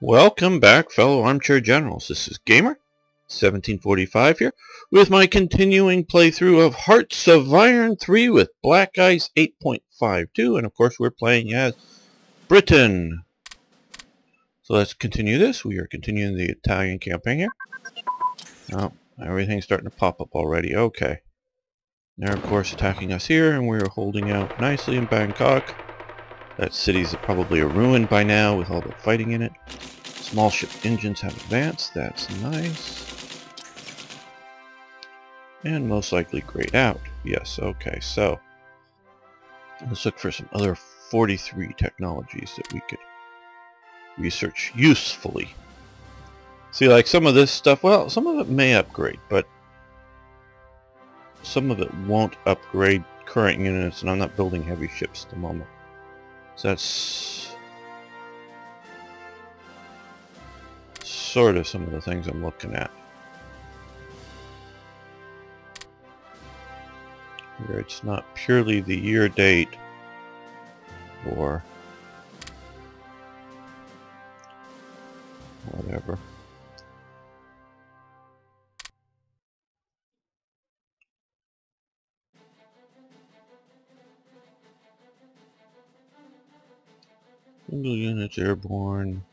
Welcome back, fellow armchair generals. This is Gamer 1745 here with my continuing playthrough of Hearts of Iron 3 with Black Ice 8.52 and of course we're playing as Britain. So let's continue this. We are continuing the Italian campaign here. Oh, everything's starting to pop up already. Okay. They're of course attacking us here and we're holding out nicely in Bangkok. That city's probably a ruin by now with all the fighting in it. Small ship engines have advanced. That's nice. And most likely grayed out. Yes, okay, so let's look for some other 43 technologies that we could research usefully. See, like some of this stuff, well, some of it may upgrade, but some of it won't upgrade current units, and I'm not building heavy ships at the moment. So that's sort of some of the things I'm looking at. Where it's not purely the year date or whatever. Single units airborne.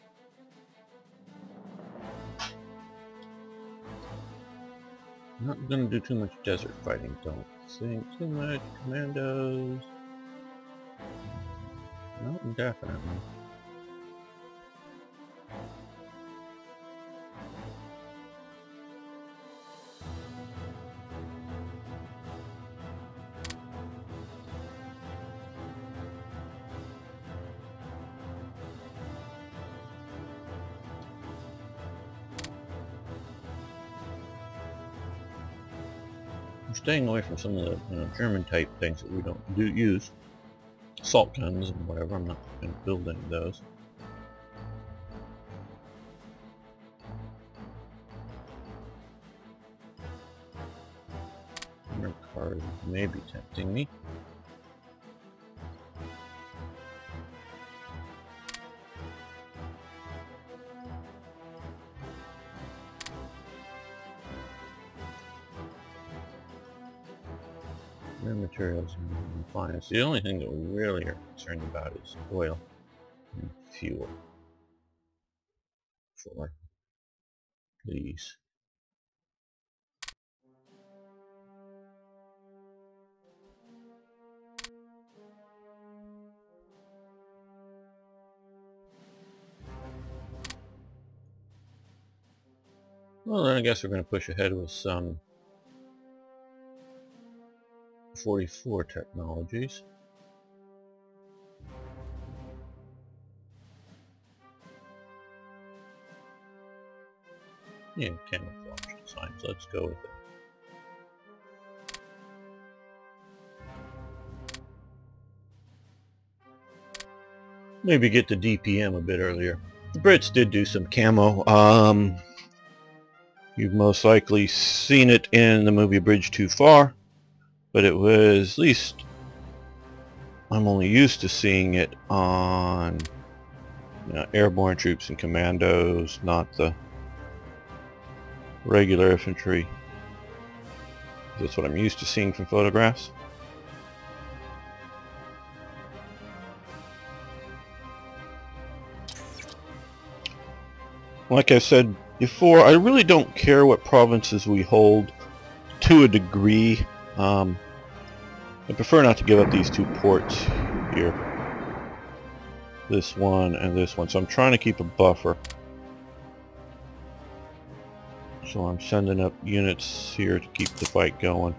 Not gonna do too much desert fighting, don't think too much. Commandos. No, definitely. Staying away from some of the you know, German type things that we don't do use. Assault guns and whatever, I'm not going to build any of those. Cars may be tempting me. The only thing that we really are concerned about is oil and fuel for these. Well, then I guess we're going to push ahead with some 44 technologies. Yeah, camouflage designs. Let's go with it. Maybe get the DPM a bit earlier. The Brits did do some camo. Um, you've most likely seen it in the movie Bridge Too Far but it was at least I'm only used to seeing it on you know, airborne troops and commandos, not the regular infantry. That's what I'm used to seeing from photographs. Like I said before, I really don't care what provinces we hold to a degree. Um, I prefer not to give up these two ports here. This one and this one. So I'm trying to keep a buffer. So I'm sending up units here to keep the fight going.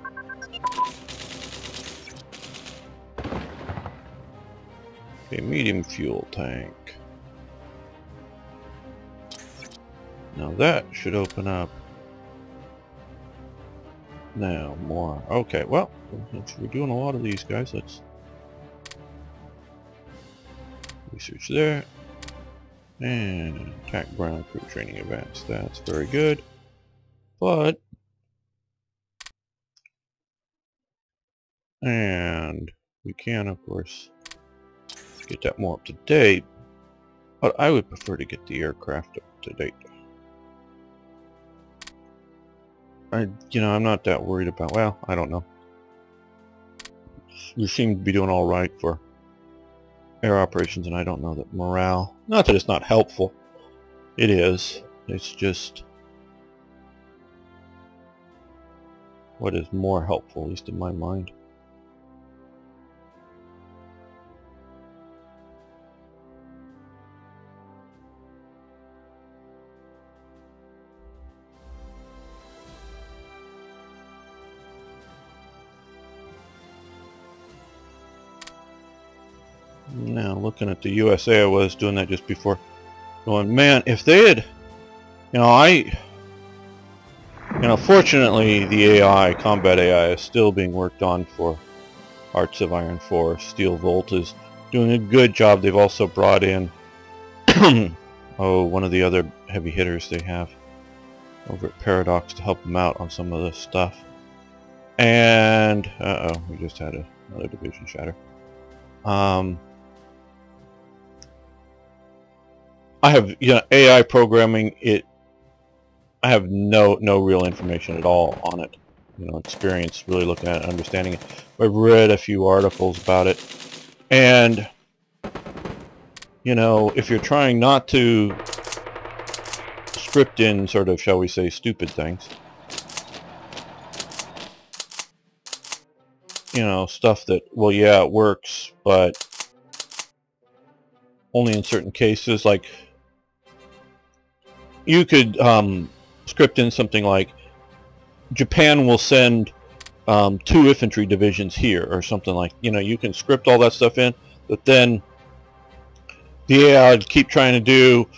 Okay, medium fuel tank. Now that should open up now, more. Okay, well, since we're doing a lot of these guys, let's research there. And attack ground crew training events. That's very good. But and we can of course get that more up to date. But I would prefer to get the aircraft up to date. I, you know, I'm not that worried about, well, I don't know. We seem to be doing all right for air operations, and I don't know that morale, not that it's not helpful, it is, it's just what is more helpful, at least in my mind. Now, looking at the USA, I was doing that just before. Going, man, if they had, you know, I, you know, fortunately, the AI, combat AI, is still being worked on for Hearts of Iron 4. Steel Volt is doing a good job. They've also brought in, oh, one of the other heavy hitters they have over at Paradox to help them out on some of this stuff. And, uh-oh, we just had a, another division shatter. Um, I have you know AI programming it I have no no real information at all on it. You know experience really looking at it understanding it. I've read a few articles about it. And you know if you're trying not to script in sort of shall we say stupid things you know stuff that well yeah it works but only in certain cases like you could um, script in something like Japan will send um, two infantry divisions here or something like you know you can script all that stuff in but then the AI would keep trying to do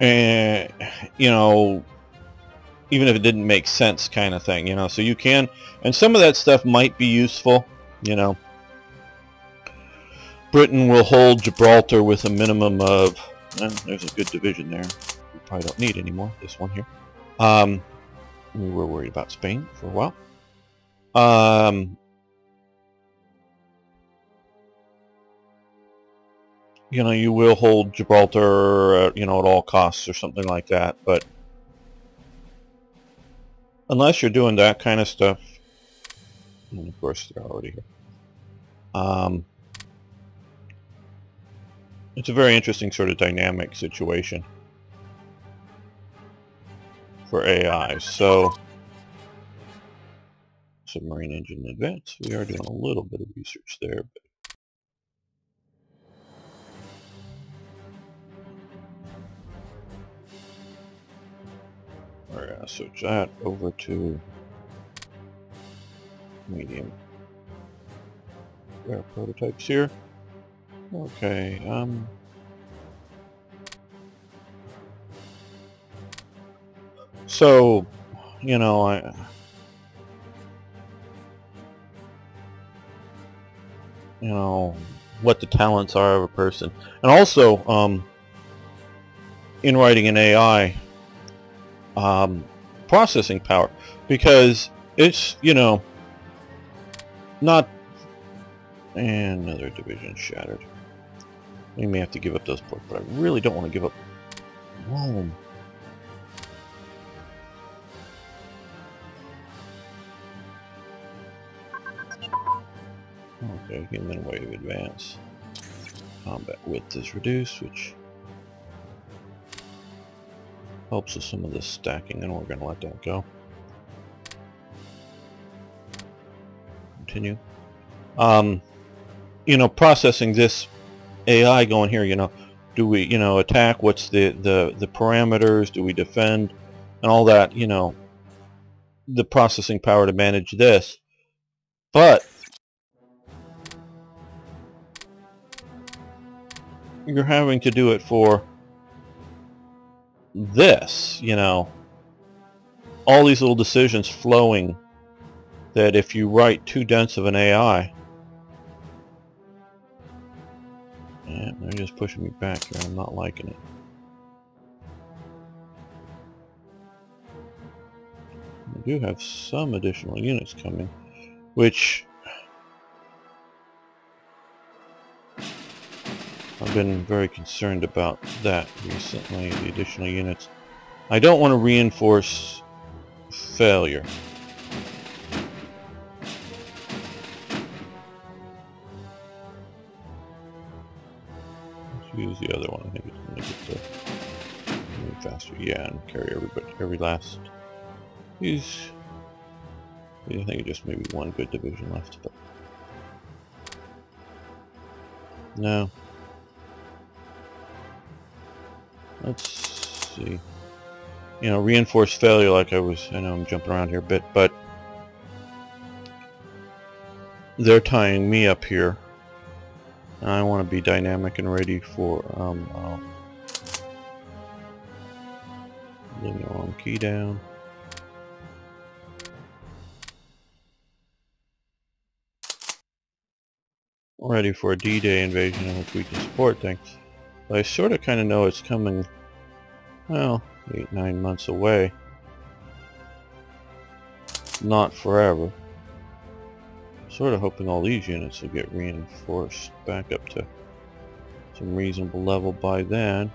and you know even if it didn't make sense kind of thing you know so you can and some of that stuff might be useful you know. Britain will hold Gibraltar with a minimum of eh, there's a good division there probably don't need anymore, this one here. Um, we were worried about Spain for a while. Um, you know, you will hold Gibraltar, uh, you know, at all costs or something like that, but unless you're doing that kind of stuff, and of course they're already here. Um, it's a very interesting sort of dynamic situation for AI. So, submarine engine advance, we are doing a little bit of research there. But We're to switch that over to medium. There are prototypes here. Okay, um, So, you know, I... You know, what the talents are of a person. And also, um, in writing an AI, um, processing power. Because it's, you know, not... And another division shattered. We may have to give up those ports, but I really don't want to give up Rome. Okay, human wave advance. Combat width is reduced, which helps with some of the stacking, and we're going to let that go. Continue. Um, you know, processing this AI going here, you know, do we, you know, attack? What's the, the, the parameters? Do we defend? And all that, you know, the processing power to manage this. But you're having to do it for this, you know. All these little decisions flowing that if you write too dense of an AI, yeah, they're just pushing me back here. I'm not liking it. I do have some additional units coming, which I've been very concerned about that recently, the additional units. I don't want to reinforce failure. Let's use the other one. I think it's going to get to faster. Yeah, and carry everybody, every last. Use. I think just maybe one good division left, but no. Let's see. You know, reinforced failure like I was, I know I'm jumping around here a bit, but they're tying me up here. I want to be dynamic and ready for, um, the wrong key down. Ready for a D-Day invasion in which we can support things. I sort of kind of know it's coming, well, eight, nine months away. Not forever. Sort of hoping all these units will get reinforced back up to some reasonable level by then.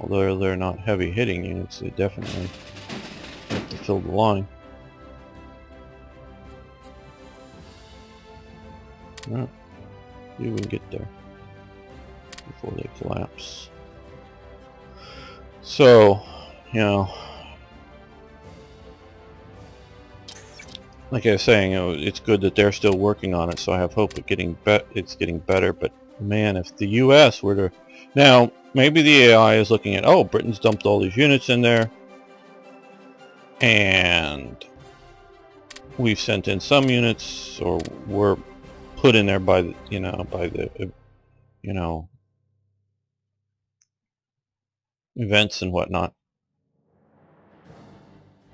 Although they're not heavy hitting units, they definitely have to fill the line. Well, see if we can get there before they collapse. So, you know, like I was saying, it's good that they're still working on it, so I have hope of getting it's getting better. But man, if the U.S. were to now, maybe the AI is looking at, oh, Britain's dumped all these units in there, and we've sent in some units, or we're put in there by the, you know, by the, you know, events and whatnot.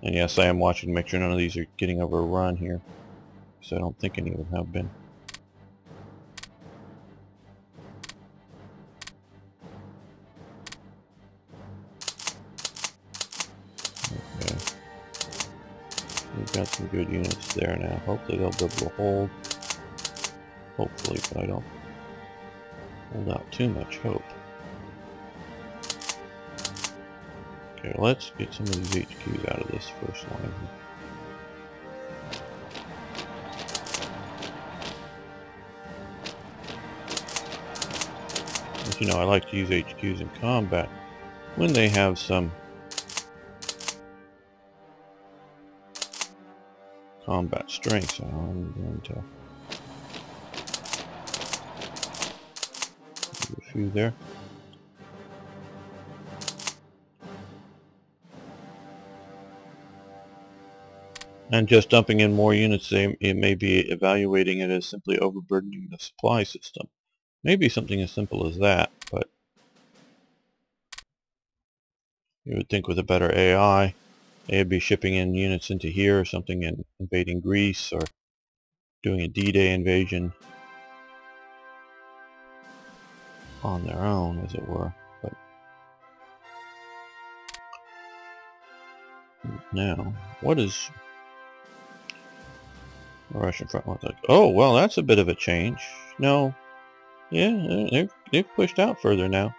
And yes, I am watching to make sure none of these are getting overrun here. So I don't think any of them have been. Okay. We've got some good units there now. Hopefully they'll be able to hold. Hopefully, but I don't hold out too much hope. Okay, let's get some of these HQs out of this first line. As you know, I like to use HQs in combat when they have some combat strength, so I'm going to do a few there. And just dumping in more units, they, it may be evaluating it as simply overburdening the supply system. Maybe something as simple as that, but you would think with a better AI, they'd be shipping in units into here or something and invading Greece or doing a D-Day invasion on their own, as it were. But now, what is Russian front looks like, oh, well, that's a bit of a change. No, yeah, they've, they've pushed out further now.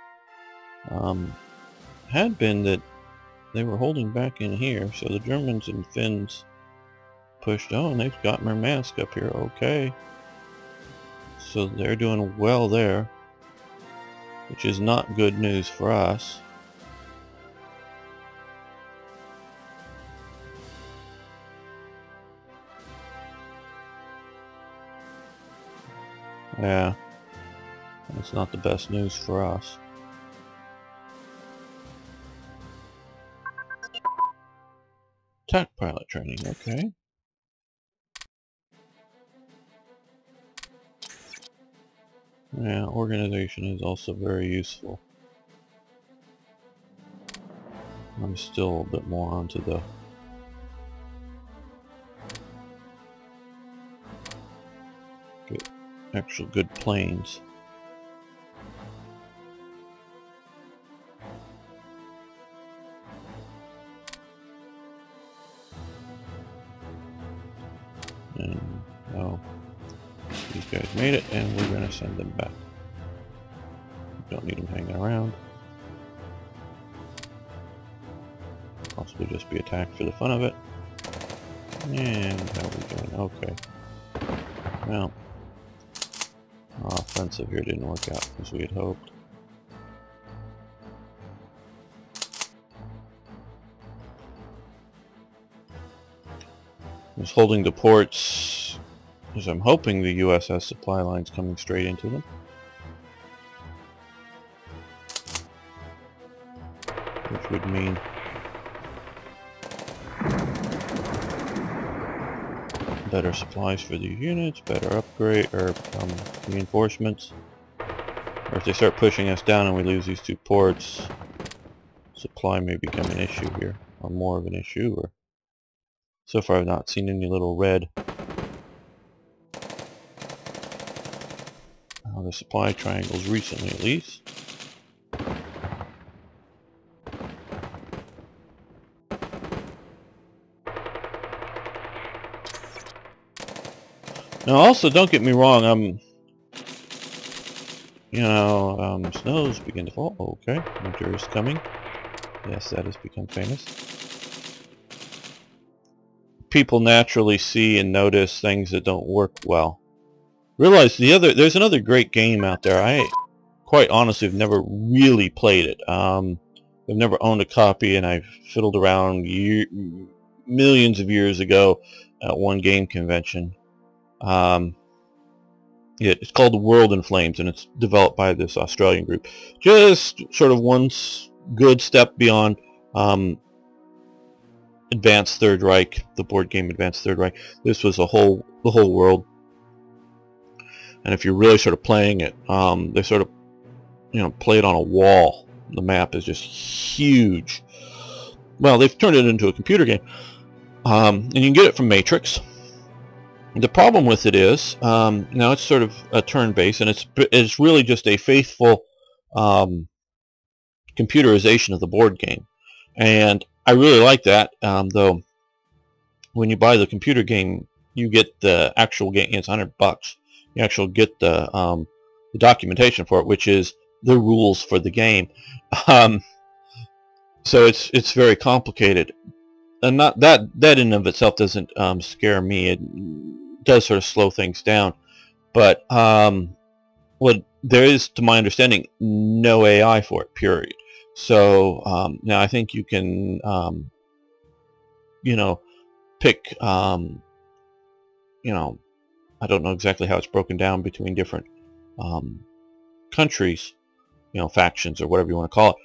Um, had been that they were holding back in here, so the Germans and Finns pushed, and they've got Murmansk up here, okay. So they're doing well there, which is not good news for us. Yeah. That's not the best news for us. Tech pilot training, okay. Yeah, organization is also very useful. I'm still a bit more onto the actual good planes. And, oh, these guys made it, and we're going to send them back. don't need them hanging around. Possibly just be attacked for the fun of it. And how we doing? Okay. Well, offensive here didn't work out as we had hoped. I was holding the ports because I'm hoping the US has supply lines coming straight into them. Which would mean better supplies for the units, better upgrade or um, reinforcements. Or if they start pushing us down and we lose these two ports, supply may become an issue here, or more of an issue, or so far I've not seen any little red. The supply triangles recently at least. Now also, don't get me wrong, I'm, you know, um, snows begin to fall. Okay, winter is coming. Yes, that has become famous people naturally see and notice things that don't work well. Realize the other, there's another great game out there. I quite honestly have never really played it. Um, I've never owned a copy and I've fiddled around year, millions of years ago at one game convention. Um, yeah, it's called The World in Flames and it's developed by this Australian group. Just sort of one good step beyond um, Advanced Third Reich, the board game Advanced Third Reich. This was a whole the whole world. And if you're really sort of playing it, um, they sort of you know play it on a wall. The map is just huge. Well, they've turned it into a computer game, um, and you can get it from Matrix. The problem with it is um, now it's sort of a turn-based, and it's it's really just a faithful um, computerization of the board game. And I really like that, um, though when you buy the computer game, you get the actual game, it's 100 bucks. You actually get the, um, the documentation for it, which is the rules for the game. Um, so it's it's very complicated. And not that that in of itself doesn't um, scare me. It does sort of slow things down. But um, what there is, to my understanding, no AI for it. Period. So um, now I think you can, um, you know, pick, um, you know, I don't know exactly how it's broken down between different um, countries, you know, factions or whatever you want to call it.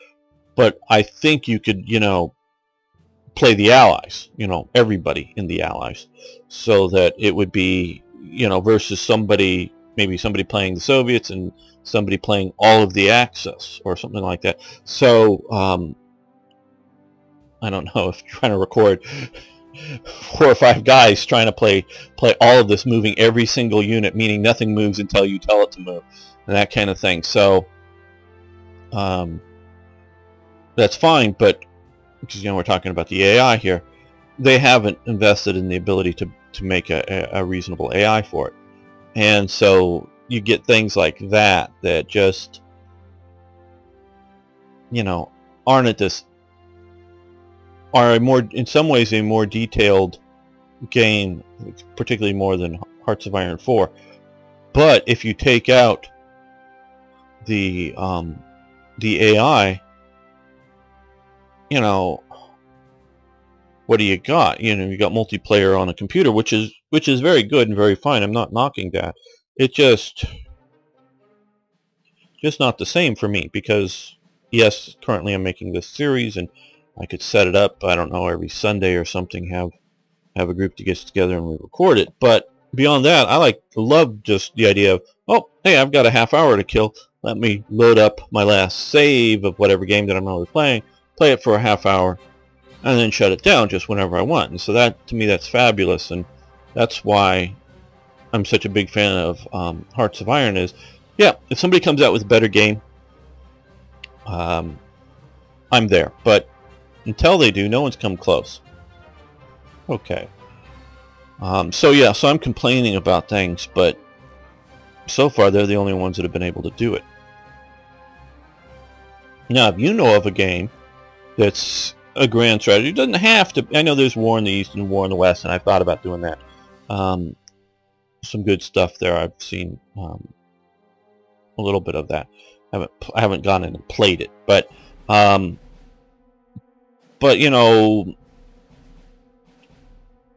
But I think you could, you know, play the allies, you know, everybody in the allies, so that it would be, you know, versus somebody, maybe somebody playing the Soviets and somebody playing all of the Axis or something like that. So um, I don't know if trying to record four or five guys trying to play play all of this, moving every single unit, meaning nothing moves until you tell it to move, and that kind of thing. So um, that's fine, but because you know we're talking about the AI here, they haven't invested in the ability to to make a, a reasonable AI for it, and so you get things like that that just you know aren't at this are a more in some ways a more detailed game particularly more than Hearts of Iron 4 but if you take out the um, the AI you know what do you got? You know you got multiplayer on a computer which is which is very good and very fine. I'm not knocking that. It just just not the same for me because yes currently I'm making this series and I could set it up I don't know every Sunday or something have have a group that gets together and we record it. But beyond that I like love just the idea of oh hey I've got a half hour to kill. Let me load up my last save of whatever game that I'm really playing play it for a half hour and then shut it down just whenever I want and so that to me that's fabulous and that's why I'm such a big fan of um, Hearts of Iron is, yeah, if somebody comes out with a better game, um, I'm there. But until they do, no one's come close. Okay. Um, so yeah, so I'm complaining about things, but so far they're the only ones that have been able to do it. Now, if you know of a game that's a grand strategy, it doesn't have to. I know there's War in the East and War in the West, and I've thought about doing that. Um, some good stuff there. I've seen um, a little bit of that. I haven't I haven't gone in and played it, but um, but you know,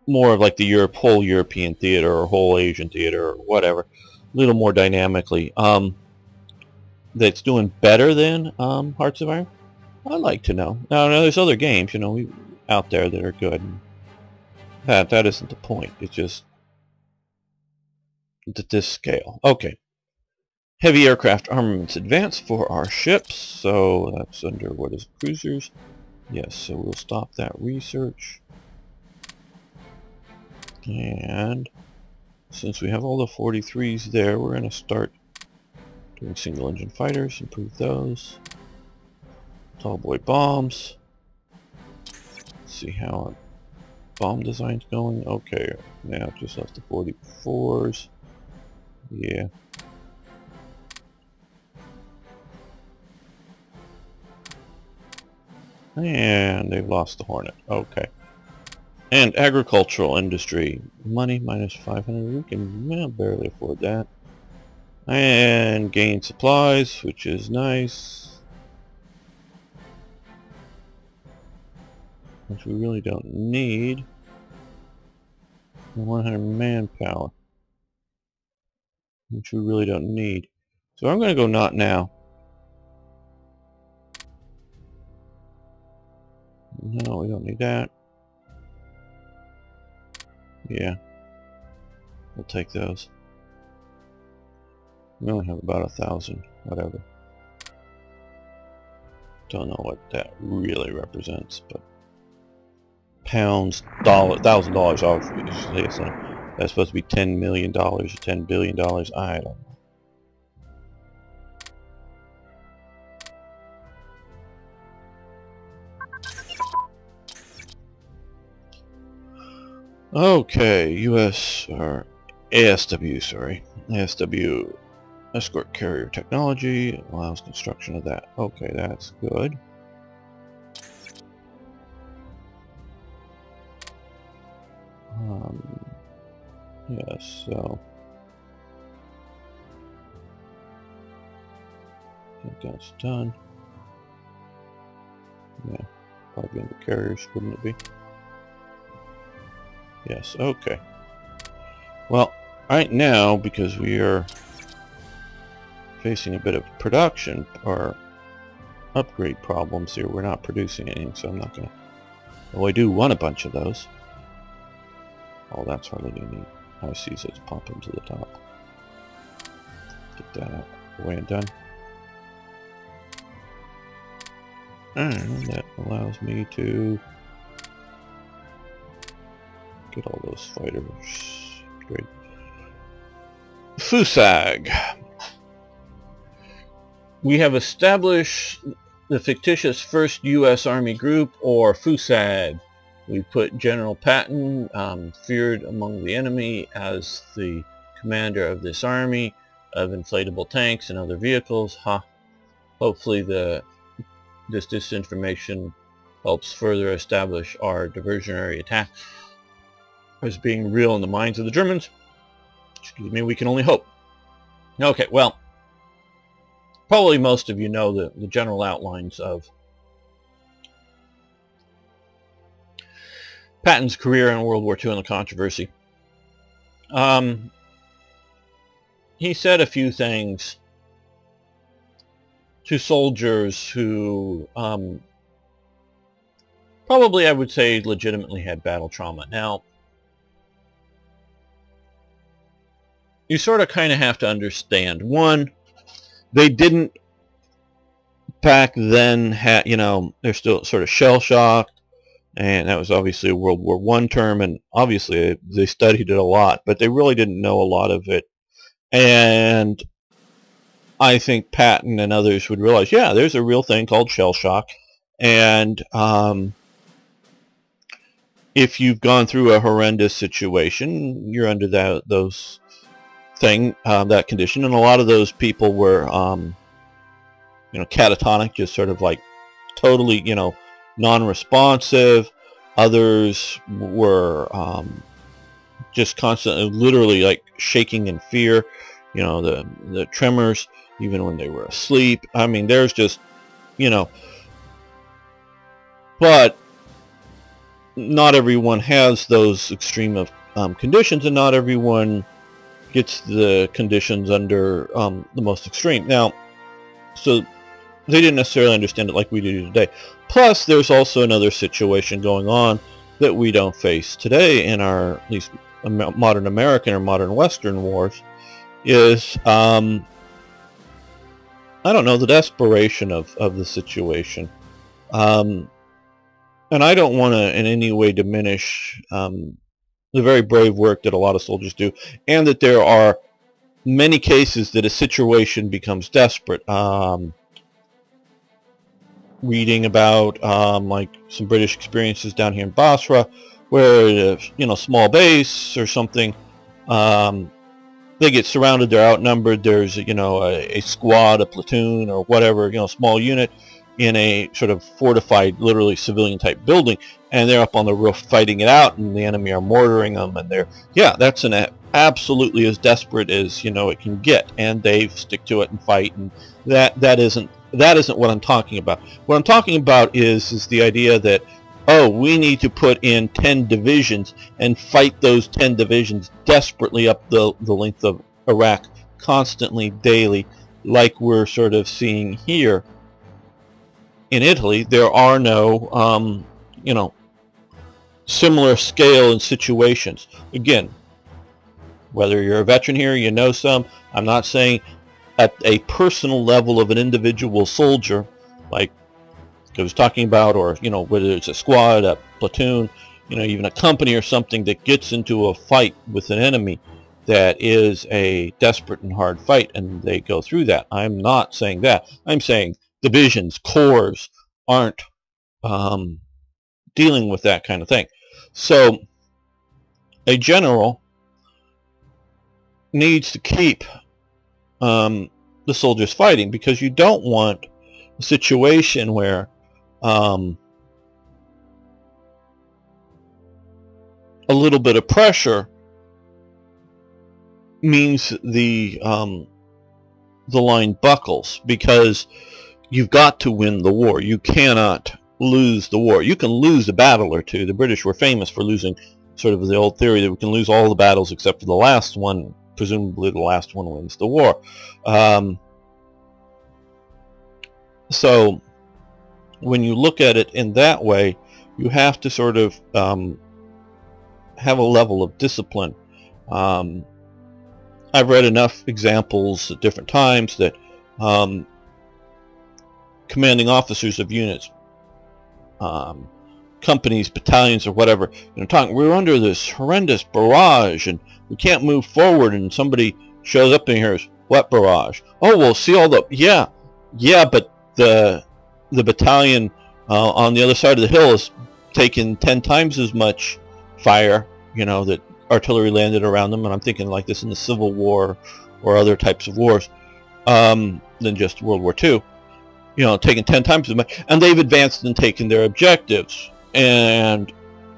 more of like the Europe, whole European theater or whole Asian theater or whatever, a little more dynamically. Um, that's doing better than um, Hearts of Iron. I'd like to know. Now, now there's other games, you know, we, out there that are good. That that isn't the point. It's just at this scale. Okay. Heavy aircraft armaments advance for our ships. So that's under what is cruisers. Yes, so we'll stop that research. And since we have all the 43s there, we're going to start doing single engine fighters, improve those. Tallboy bombs. Let's see how our bomb design's going. Okay, now just left the 44s. Yeah. And they've lost the Hornet. Okay. And agricultural industry. Money minus 500. We can well, barely afford that. And gain supplies, which is nice. Which we really don't need. 100 manpower. Which we really don't need. So I'm going to go not now. No, we don't need that. Yeah. We'll take those. We only have about a thousand, whatever. Don't know what that really represents, but pounds, dollar, thousand dollars obviously. That's supposed to be ten million dollars or ten billion dollars. I don't know. Okay, U.S. or ASW, sorry, ASW escort carrier technology allows construction of that. Okay, that's good. Um, yes, so I think that's done. Yeah, probably in the carriers, wouldn't it be? Yes, okay. Well, right now, because we are facing a bit of production or upgrade problems here, we're not producing anything, so I'm not going to... Well, I do want a bunch of those. Oh, that's hardly see, so it's popping to the top. Get that out away and done. And that allows me to Get all those fighters. Great. FUSAG. We have established the fictitious First U.S. Army Group, or FUSAG. We put General Patton, um, feared among the enemy, as the commander of this army of inflatable tanks and other vehicles. Ha. Hopefully the this disinformation helps further establish our diversionary attack as being real in the minds of the Germans. Excuse me, we can only hope. Okay, well, probably most of you know the, the general outlines of Patton's career in World War II and the controversy. Um, he said a few things to soldiers who um, probably, I would say, legitimately had battle trauma. Now, you sort of kind of have to understand. One, they didn't back then have, you know, they're still sort of shell-shocked, and that was obviously a World War One term, and obviously they studied it a lot, but they really didn't know a lot of it. And I think Patton and others would realize, yeah, there's a real thing called shell shock, and um, if you've gone through a horrendous situation, you're under that those thing, uh, that condition, and a lot of those people were, um, you know, catatonic, just sort of like totally, you know, non-responsive. Others were um, just constantly, literally like shaking in fear. You know, the the tremors, even when they were asleep. I mean, there's just, you know, but not everyone has those extreme of um, conditions, and not everyone gets the conditions under um, the most extreme. Now, so they didn't necessarily understand it like we do today. Plus, there's also another situation going on that we don't face today in our, at least modern American or modern Western wars, is, um, I don't know, the desperation of, of the situation. Um, and I don't want to in any way diminish um, the very brave work that a lot of soldiers do, and that there are many cases that a situation becomes desperate. Um, reading about um, like some British experiences down here in Basra, where you know small base or something, um, they get surrounded, they're outnumbered. There's you know a, a, squad, a platoon, or whatever you know small unit in a sort of fortified, literally civilian type building, and they're up on the roof fighting it out, and the enemy are mortaring them, and they're yeah, that's an absolutely as desperate as you know it can get, and they stick to it and fight, and that that isn't that isn't what I'm talking about. What I'm talking about is is the idea that oh, we need to put in 10 divisions and fight those 10 divisions desperately up the, the length of Iraq constantly, daily, like we're sort of seeing here in Italy. There are no, um, you know, similar scale and situations. Again, whether you're a veteran here, you know some. I'm not saying at a personal level of an individual soldier, like I was talking about, or you know, whether it's a squad, a platoon, you know, even a company or something that gets into a fight with an enemy that is a desperate and hard fight, and they go through that. I'm not saying that. I'm saying divisions, corps aren't um, dealing with that kind of thing. So a general needs to keep um, the soldiers fighting because you don't want a situation where um, a little bit of pressure means the um, the line buckles because you've got to win the war. You cannot lose the war. You can lose a battle or two. The British were famous for losing sort of the old theory that we can lose all the battles except for the last one. Presumably the last one wins the war. Um, so when you look at it in that way, you have to sort of um, have a level of discipline. Um, I've read enough examples at different times that um, commanding officers of units um, companies, battalions, or whatever, you know, talking, we're under this horrendous barrage and we can't move forward and somebody shows up and hears, what barrage? Oh, we'll see all the, yeah, yeah, but the, the battalion uh, on the other side of the hill is taking 10 times as much fire, you know, that artillery landed around them, and I'm thinking like this in the Civil War or other types of wars, um, than just World War II you know, taken 10 times as much, and they've advanced and taken their objectives. And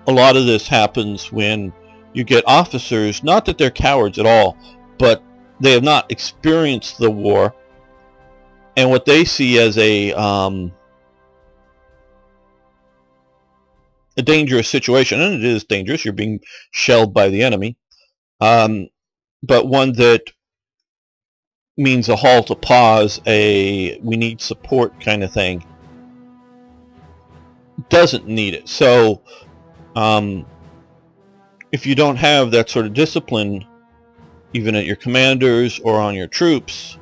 a lot of this happens when you get officers, not that they're cowards at all, but they have not experienced the war, and what they see as a um, a dangerous situation, and it is dangerous, you're being shelled by the enemy, um, but one that means a halt, a pause, a we need support kind of thing. Doesn't need it. So, um, if you don't have that sort of discipline, even at your commanders or on your troops,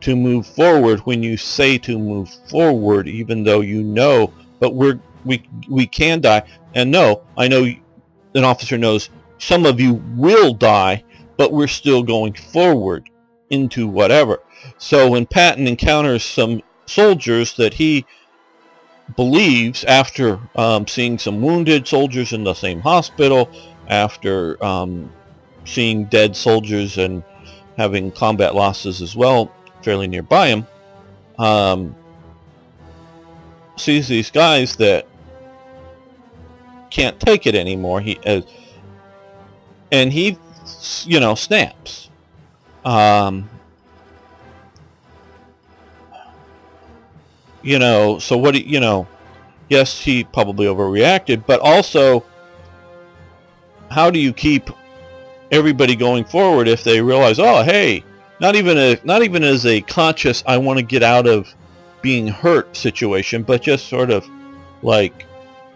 to move forward when you say to move forward, even though you know, but we're we we can die, and no, I know an officer knows some of you will die, but we're still going forward into whatever. So when Patton encounters some soldiers that he believes after um, seeing some wounded soldiers in the same hospital, after um, seeing dead soldiers and having combat losses as well fairly nearby him, um, sees these guys that can't take it anymore. He uh, and he, you know, snaps. Um, you know, so what? You know, yes, he probably overreacted, but also, how do you keep everybody going forward if they realize, oh, hey, not even a, not even as a conscious, I want to get out of being hurt situation, but just sort of like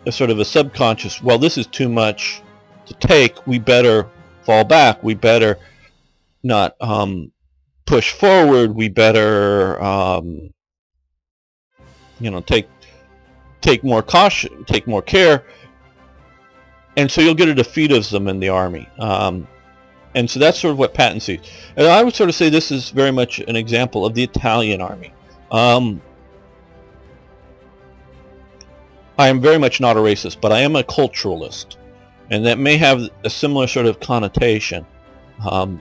a sort of a subconscious, well, this is too much to take. We better fall back. We better not um, push forward. We better, um, you know, take take more caution, take more care. And so you'll get a defeatism in the army. Um, and so that's sort of what Patton sees. And I would sort of say this is very much an example of the Italian army. Um, I am very much not a racist, but I am a culturalist, and that may have a similar sort of connotation. Um,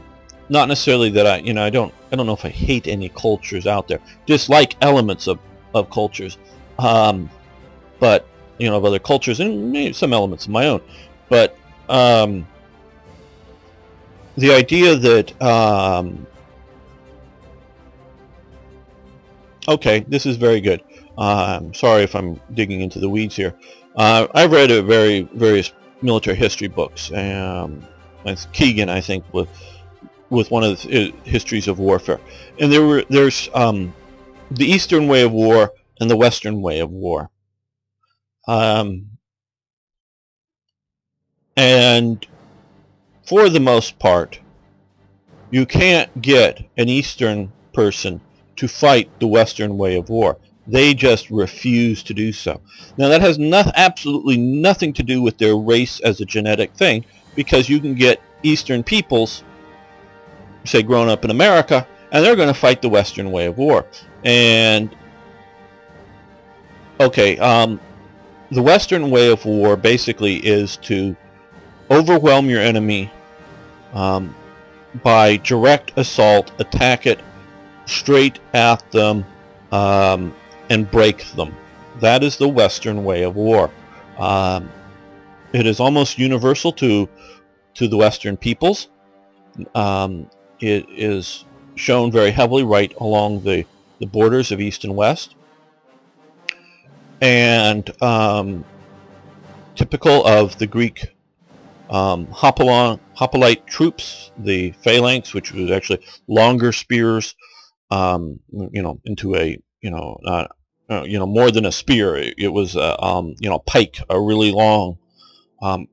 not necessarily that I, you know, I don't, I don't know if I hate any cultures out there. Dislike elements of of cultures, um, but you know, of other cultures and maybe some elements of my own. But um, the idea that um, okay, this is very good. Uh, I'm sorry if I'm digging into the weeds here. Uh, I've read a very various military history books. Um, Keegan, I think, with with one of the histories of warfare, and there were there's um, the Eastern way of war and the Western way of war. Um, and for the most part, you can't get an Eastern person to fight the Western way of war. They just refuse to do so. Now that has no, absolutely nothing to do with their race as a genetic thing, because you can get Eastern peoples, say grown up in America, and they're going to fight the Western way of war. And okay, um, the Western way of war basically is to overwhelm your enemy um, by direct assault, attack it straight at them, um, and break them. That is the Western way of war. Um, it is almost universal to to the Western peoples. Um, it is shown very heavily right along the, the borders of East and West. And um, typical of the Greek um, hoplite troops, the phalanx, which was actually longer spears, um, you know, into a, you know, uh, uh, you know, more than a spear. It, it was, a, um, you know, pike, a really long um,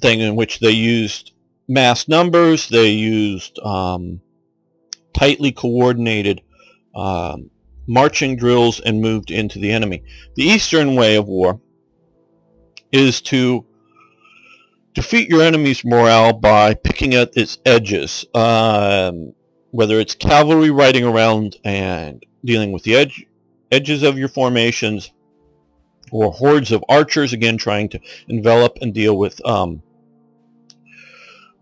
thing in which they used mass numbers. They used um, tightly coordinated um, marching drills and moved into the enemy. The Eastern way of war is to defeat your enemy's morale by picking at its edges. Um, whether it's cavalry riding around and dealing with the edge, edges of your formations, or hordes of archers, again, trying to envelop and deal with um,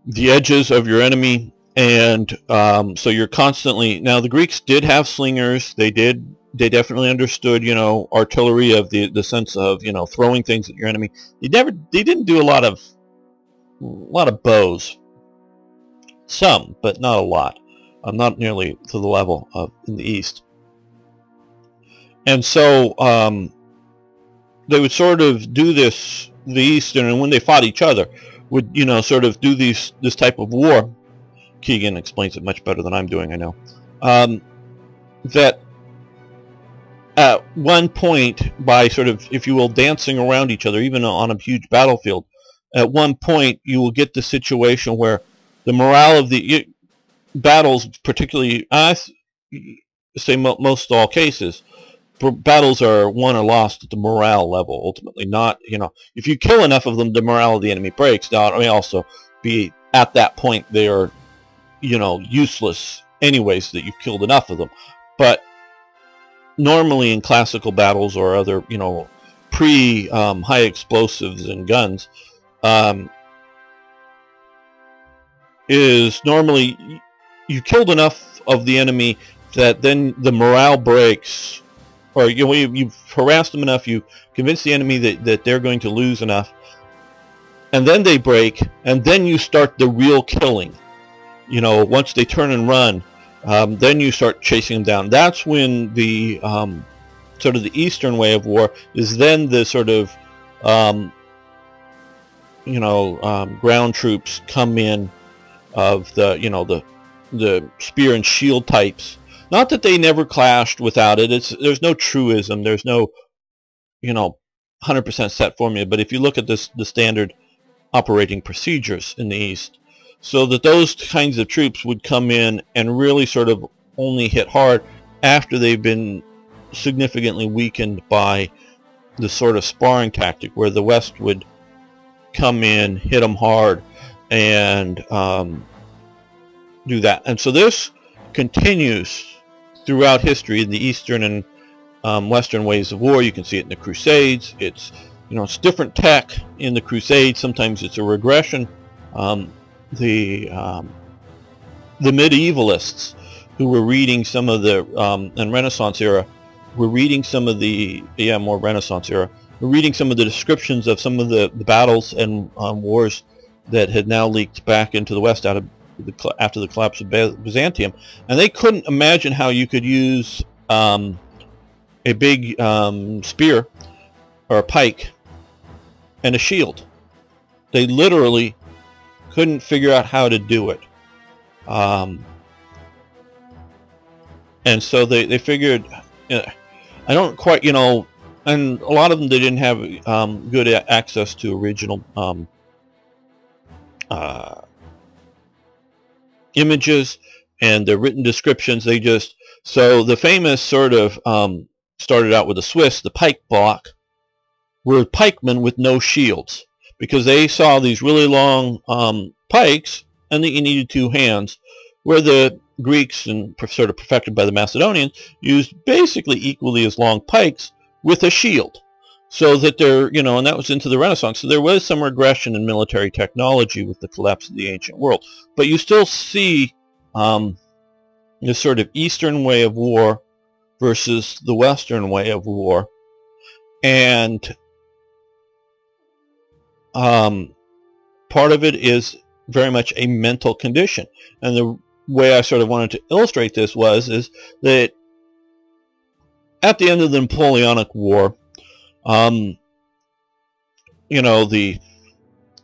the edges of your enemy. And um, so you're constantly, now the Greeks did have slingers. They did, they definitely understood, you know, artillery of the, the sense of, you know, throwing things at your enemy. They never, they didn't do a lot of, a lot of bows. Some, but not a lot. Uh, not nearly to the level of in the East. And so um, they would sort of do this, the Eastern, and when they fought each other, would, you know, sort of do these this type of war. Keegan explains it much better than I'm doing, I know. Um, that at one point, by sort of, if you will, dancing around each other, even on a huge battlefield, at one point you will get the situation where the morale of the battles, particularly, I say most all cases, battles are won or lost at the morale level ultimately not you know if you kill enough of them the morale of the enemy breaks now it may also be at that point they are you know useless anyways that you've killed enough of them but normally in classical battles or other you know pre um, high explosives and guns um, is normally you killed enough of the enemy that then the morale breaks or you know, you've harassed them enough, you convince the enemy that, that they're going to lose enough, and then they break, and then you start the real killing. You know, once they turn and run, um, then you start chasing them down. That's when the um, sort of the Eastern way of war is then the sort of um, you know um, ground troops come in of the you know the the spear and shield types. Not that they never clashed without it. It's there's no truism. There's no you know 100% set formula. But if you look at this the standard operating procedures in the East, so that those kinds of troops would come in and really sort of only hit hard after they've been significantly weakened by the sort of sparring tactic where the West would come in, hit them hard, and um, do that. And so this continues throughout history in the Eastern and um, Western ways of war. You can see it in the Crusades. It's you know it's different tech in the Crusades. Sometimes it's a regression. Um, the um, the medievalists who were reading some of the um, and Renaissance era were reading some of the yeah more Renaissance era. We're reading some of the descriptions of some of the, the battles and um, wars that had now leaked back into the West out of the, after the collapse of Byzantium, and they couldn't imagine how you could use um, a big um, spear or a pike and a shield. They literally couldn't figure out how to do it. Um, and so they, they figured, know, I don't quite, you know, and a lot of them they didn't have um, good access to original um, uh, images and the written descriptions. They just so the famous sort of um, started out with the Swiss, the pike block, were pikemen with no shields because they saw these really long um, pikes and that you needed two hands, where the Greeks and sort of perfected by the Macedonians used basically equally as long pikes with a shield so that they're, you know, and that was into the Renaissance. So there was some regression in military technology with the collapse of the ancient world. But you still see um, this sort of Eastern way of war versus the Western way of war. And um, part of it is very much a mental condition. And the way I sort of wanted to illustrate this was is that at the end of the Napoleonic War, um, you know, the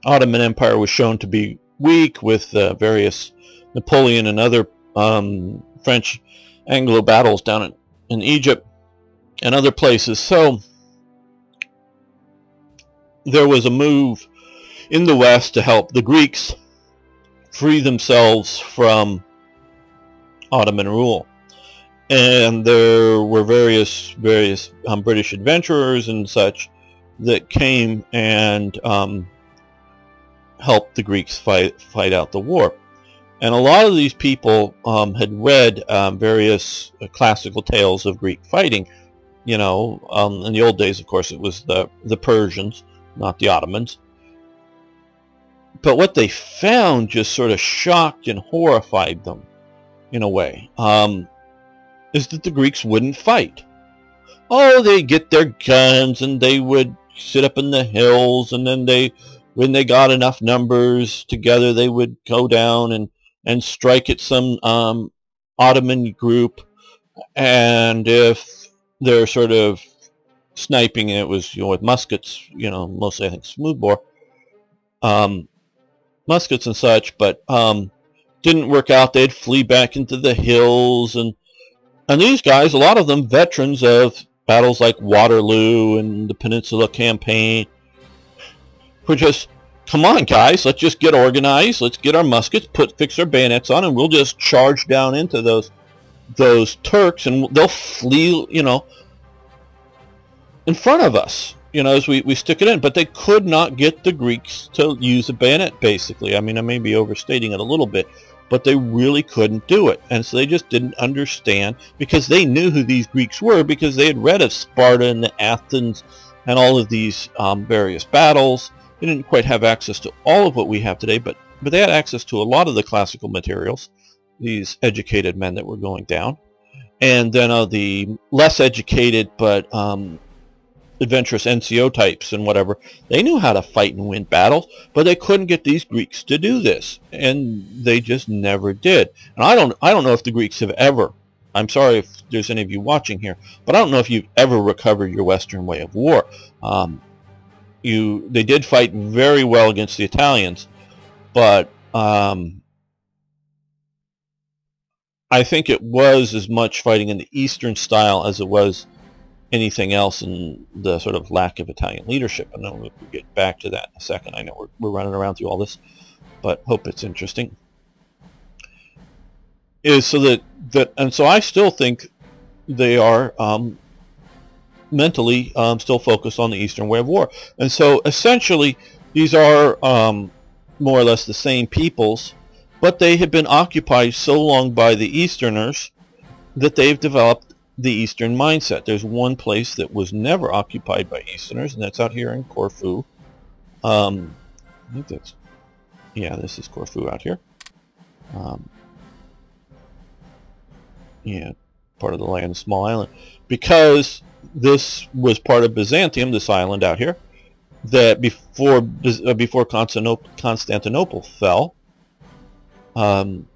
Ottoman Empire was shown to be weak with uh, various Napoleon and other um, French Anglo battles down in, in Egypt and other places. So there was a move in the West to help the Greeks free themselves from Ottoman rule and there were various various um, British adventurers and such that came and um, helped the Greeks fight fight out the war. And a lot of these people um, had read um, various uh, classical tales of Greek fighting. You know, um, in the old days, of course, it was the the Persians, not the Ottomans. But what they found just sort of shocked and horrified them, in a way. Um, is that the Greeks wouldn't fight. Oh, they'd get their guns and they would sit up in the hills and then they, when they got enough numbers together, they would go down and, and strike at some um, Ottoman group. And if they're sort of sniping, it was, you know, with muskets, you know, mostly I think smoothbore, um, muskets and such, but um, didn't work out. They'd flee back into the hills and and these guys, a lot of them veterans of battles like Waterloo and the Peninsula Campaign, were just, come on guys, let's just get organized, let's get our muskets, put fix our bayonets on, and we'll just charge down into those those Turks, and they'll flee, you know, in front of us, you know, as we, we stick it in. But they could not get the Greeks to use a bayonet, basically. I mean, I may be overstating it a little bit, but they really couldn't do it. And so they just didn't understand because they knew who these Greeks were because they had read of Sparta and the Athens and all of these um, various battles. They didn't quite have access to all of what we have today, but, but they had access to a lot of the classical materials, these educated men that were going down. and then uh, the less educated but um, adventurous NCO types and whatever, they knew how to fight and win battles, but they couldn't get these Greeks to do this, and they just never did. And I don't, I don't know if the Greeks have ever. I'm sorry if there's any of you watching here, but I don't know if you've ever recovered your Western way of war. Um, you, they did fight very well against the Italians, but um, I think it was as much fighting in the Eastern style as it was anything else in the sort of lack of Italian leadership. And then we'll get back to that in a second. I know we're, we're running around through all this, but hope it's interesting. Is so that, that and so I still think they are um, mentally um, still focused on the Eastern way of war. And so essentially these are um, more or less the same peoples but they have been occupied so long by the Easterners that they've developed the Eastern mindset. There's one place that was never occupied by Easterners, and that's out here in Corfu. Um, I think that's, yeah, this is Corfu out here. Um, yeah, part of the land, small island. Because this was part of Byzantium, this island out here, that before uh, before Constantinople fell, um,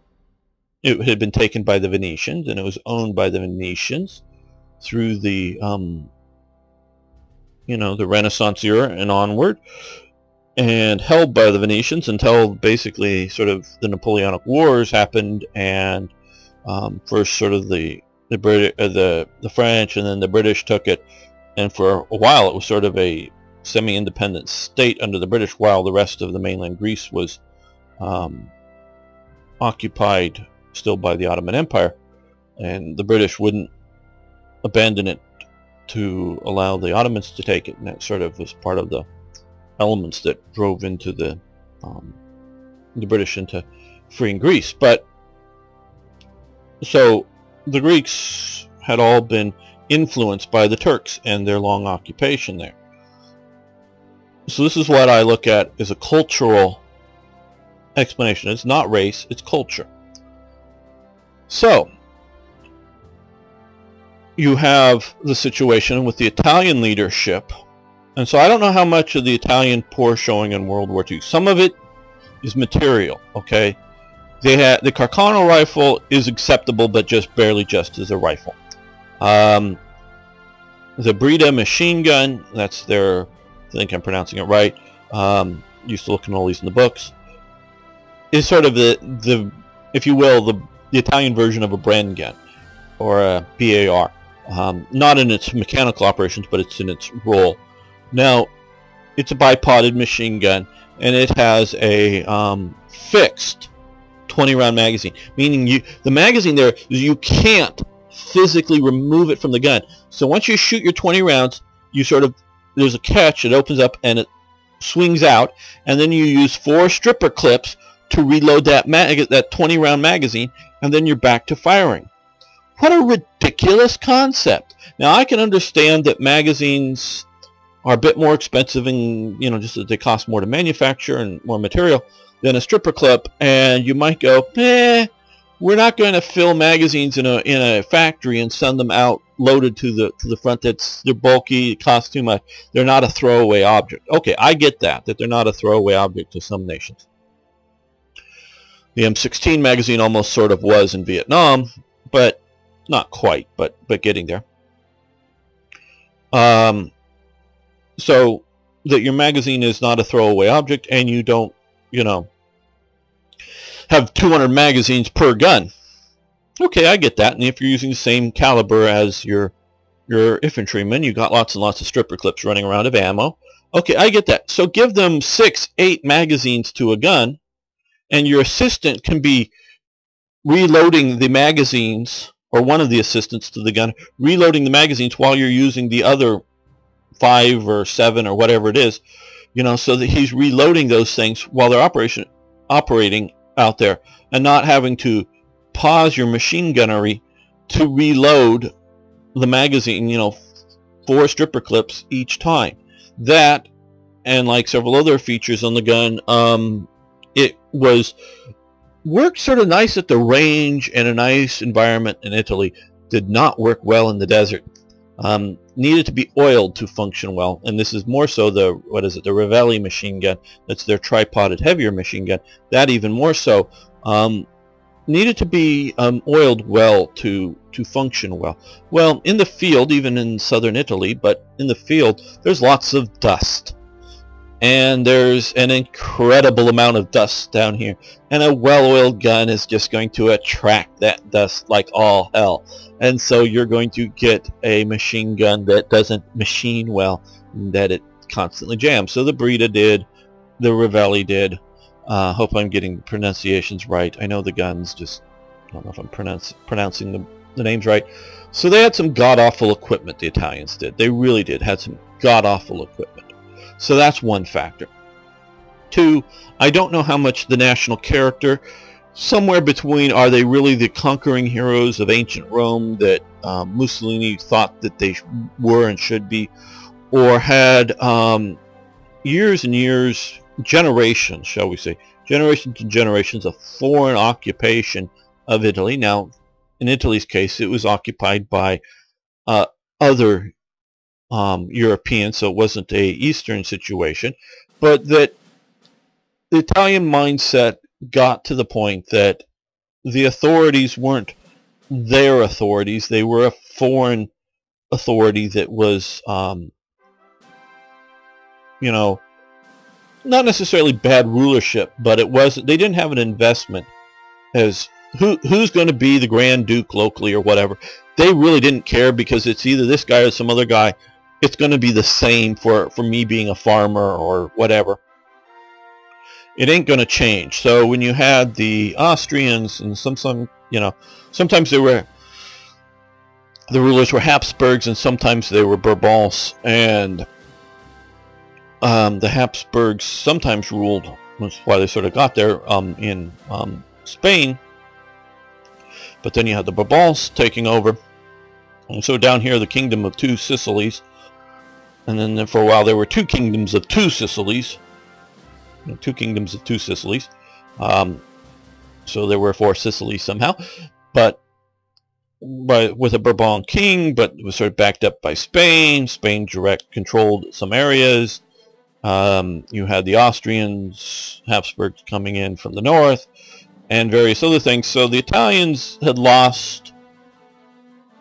it had been taken by the Venetians, and it was owned by the Venetians through the, um, you know, the Renaissance era and onward, and held by the Venetians until basically sort of the Napoleonic Wars happened, and um, first sort of the the British, uh, the the French, and then the British took it, and for a while it was sort of a semi-independent state under the British, while the rest of the mainland Greece was um, occupied still by the Ottoman Empire, and the British wouldn't abandon it to allow the Ottomans to take it, and that sort of was part of the elements that drove into the um, the British into freeing Greece. But so the Greeks had all been influenced by the Turks and their long occupation there. So this is what I look at as a cultural explanation. It's not race, it's culture. So, you have the situation with the Italian leadership. And so I don't know how much of the Italian poor showing in World War II. Some of it is material, okay? They had the Carcano rifle is acceptable, but just barely just as a rifle. Um, the Breda machine gun, that's their, I think I'm pronouncing it right. Um, used to look at all these in the books is sort of the the if you will the, the Italian version of a Bren gun or a BAR. Um, not in its mechanical operations, but it's in its role. Now, it's a bipoded machine gun, and it has a um, fixed 20 round magazine, meaning you the magazine there you can't physically remove it from the gun. So once you shoot your 20 rounds, you sort of there's a catch. It opens up and it swings out, and then you use four stripper clips to reload that mag that 20 round magazine and then you're back to firing. What a ridiculous concept. Now I can understand that magazines are a bit more expensive and you know just that they cost more to manufacture and more material than a stripper clip and you might go, eh, we're not going to fill magazines in a in a factory and send them out loaded to the to the front that's they're bulky it costs too much they're not a throwaway object okay i get that that they're not a throwaway object to some nations the M16 magazine almost sort of was in Vietnam, but not quite, but but getting there. Um, so that your magazine is not a throwaway object, and you don't, you know, have 200 magazines per gun. Okay, I get that. And if you're using the same caliber as your your infantrymen, you got lots and lots of stripper clips running around of ammo. Okay, I get that. So give them six, eight magazines to a gun, and your assistant can be reloading the magazines or one of the assistants to the gun reloading the magazines while you're using the other five or seven or whatever it is you know so that he's reloading those things while they're operation operating out there and not having to pause your machine gunnery to reload the magazine you know four stripper clips each time. That and like several other features on the gun um, was worked sort of nice at the range and a nice environment in Italy, did not work well in the desert. Um, needed to be oiled to function well, and this is more so the what is it, the Revelli machine gun. That's their tripoded heavier machine gun. That even more so um, needed to be um, oiled well to to function well. Well, in the field, even in southern Italy, but in the field, there's lots of dust and there's an incredible amount of dust down here. And a well-oiled gun is just going to attract that dust like all hell. And so you're going to get a machine gun that doesn't machine well that it constantly jams. So the Breda did the Revelli did. Uh, hope I'm getting pronunciations right. I know the guns just I don't know if I'm pronounce, pronouncing the, the names right. So they had some god-awful equipment the Italians did. They really did had some god-awful equipment so that's one factor. Two, I don't know how much the national character, somewhere between are they really the conquering heroes of ancient Rome that um, Mussolini thought that they were and should be, or had um, years and years, generations, shall we say, generations and generations of foreign occupation of Italy. Now, in Italy's case, it was occupied by uh, other um, European, so it wasn't a Eastern situation, but that the Italian mindset got to the point that the authorities weren't their authorities; they were a foreign authority that was, um, you know, not necessarily bad rulership, but it was they didn't have an investment as who who's going to be the Grand Duke locally or whatever. They really didn't care because it's either this guy or some other guy it's going to be the same for, for me being a farmer or whatever. It ain't going to change. So when you had the Austrians and some, some, you know, sometimes they were, the rulers were Habsburgs and sometimes they were Bourbons. And um, the Habsburgs sometimes ruled, that's why they sort of got there, um, in um, Spain. But then you had the Bourbons taking over. And so down here, the Kingdom of Two Sicilies, and then for a while there were two kingdoms of two Sicilies. Two kingdoms of two Sicilies. Um, so there were four Sicilies somehow. But by, with a Bourbon king, but it was sort of backed up by Spain. Spain direct controlled some areas. Um, you had the Austrians, Habsburgs coming in from the north, and various other things. So the Italians had lost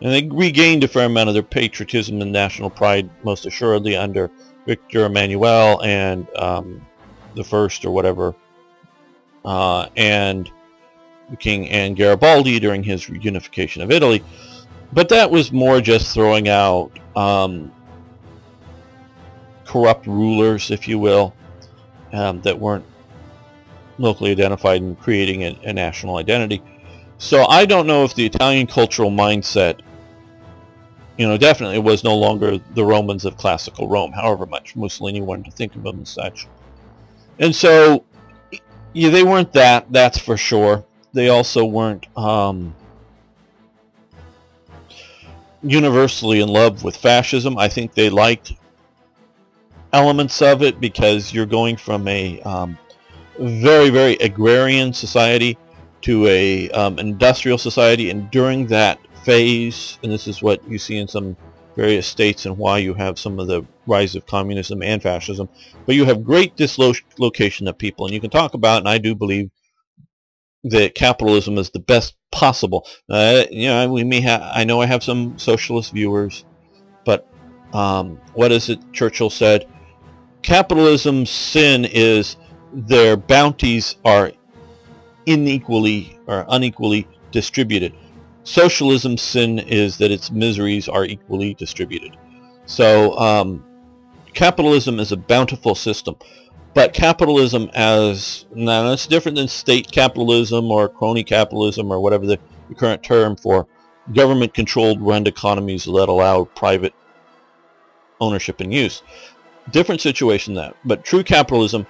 and they regained a fair amount of their patriotism and national pride, most assuredly, under Victor Emmanuel and um, the first or whatever, uh, and King and Garibaldi during his reunification of Italy. But that was more just throwing out um, corrupt rulers, if you will, um, that weren't locally identified and creating a, a national identity. So I don't know if the Italian cultural mindset you know, definitely was no longer the Romans of classical Rome, however much Mussolini wanted to think of them as such. And so, yeah, they weren't that, that's for sure. They also weren't um, universally in love with fascism. I think they liked elements of it because you're going from a um, very, very agrarian society to a um, industrial society, and during that phase, and this is what you see in some various states and why you have some of the rise of communism and fascism, but you have great dislocation of people, and you can talk about, and I do believe that capitalism is the best possible. Uh, you know, we may have, I know I have some socialist viewers, but um, what is it Churchill said? Capitalism's sin is their bounties are unequally or unequally distributed. Socialism's sin is that its miseries are equally distributed. So um, capitalism is a bountiful system, but capitalism as now that's different than state capitalism or crony capitalism or whatever the, the current term for government-controlled run economies that allow private ownership and use. Different situation that, but true capitalism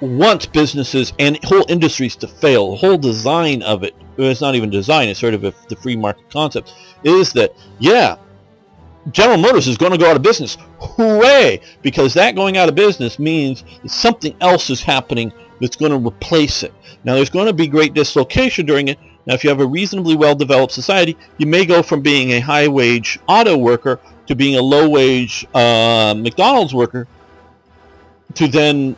wants businesses and whole industries to fail. The whole design of it, it's not even design, it's sort of a, the free market concept, is that, yeah, General Motors is going to go out of business. Hooray! Because that going out of business means something else is happening that's going to replace it. Now, there's going to be great dislocation during it, Now, if you have a reasonably well-developed society, you may go from being a high-wage auto worker to being a low-wage uh, McDonald's worker to then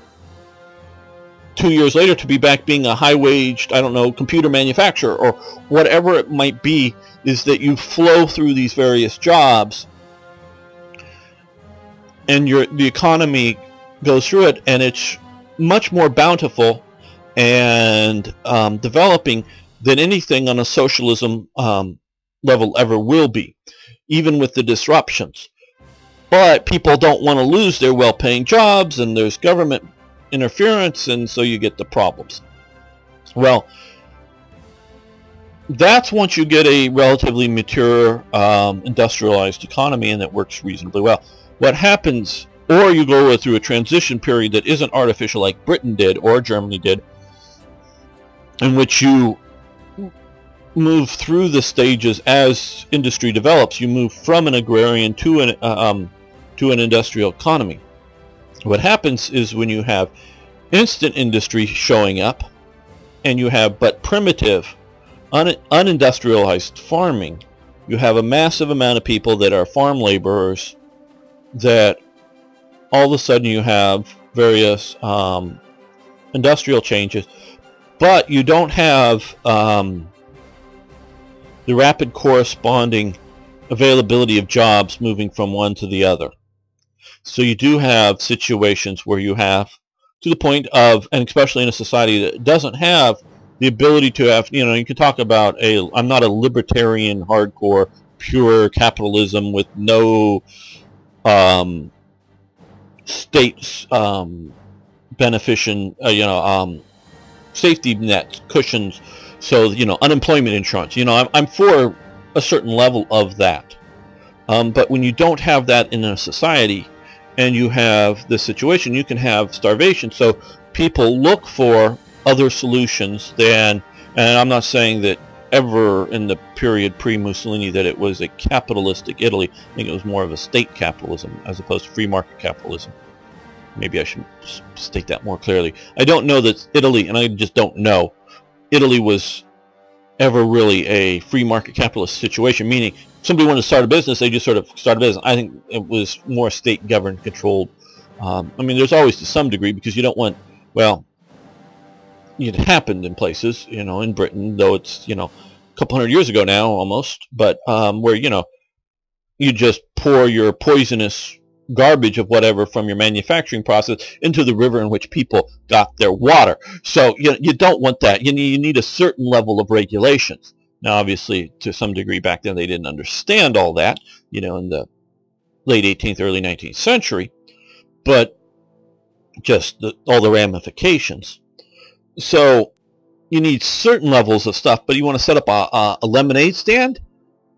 two years later to be back being a high-waged, I don't know, computer manufacturer or whatever it might be, is that you flow through these various jobs and your the economy goes through it and it's much more bountiful and um, developing than anything on a socialism um, level ever will be, even with the disruptions. But people don't want to lose their well-paying jobs, and there's government interference, and so you get the problems. Well, that's once you get a relatively mature um, industrialized economy and that works reasonably well. What happens, or you go through a transition period that isn't artificial like Britain did or Germany did, in which you move through the stages as industry develops. You move from an agrarian to an uh, um, to an industrial economy. What happens is when you have instant industry showing up, and you have but primitive, un- unindustrialized farming, you have a massive amount of people that are farm laborers that all of a sudden you have various um, industrial changes, but you don't have um, the rapid corresponding availability of jobs moving from one to the other. So you do have situations where you have, to the point of, and especially in a society that doesn't have the ability to have, you know, you can talk about a, I'm not a libertarian, hardcore, pure capitalism with no um, state um, beneficent, uh, you know, um, safety net cushions. So, you know, unemployment insurance. You know, I'm, I'm for a certain level of that. Um, but when you don't have that in a society and you have this situation, you can have starvation. So people look for other solutions than, and I'm not saying that ever in the period pre-Mussolini that it was a capitalistic Italy. I think it was more of a state capitalism as opposed to free market capitalism. Maybe I should state that more clearly. I don't know that Italy, and I just don't know, Italy was ever really a free market capitalist situation, meaning somebody wanted to start a business, they just sort of started a business. I think it was more state governed, controlled. Um, I mean, there's always to some degree because you don't want, well, it happened in places, you know, in Britain, though it's, you know, a couple hundred years ago now almost, but um, where, you know, you just pour your poisonous garbage of whatever from your manufacturing process into the river in which people got their water. So you, you don't want that. You need, you need a certain level of regulations. Now, obviously, to some degree back then, they didn't understand all that, you know, in the late 18th, early 19th century, but just the, all the ramifications. So you need certain levels of stuff, but you want to set up a, a, lemonade stand?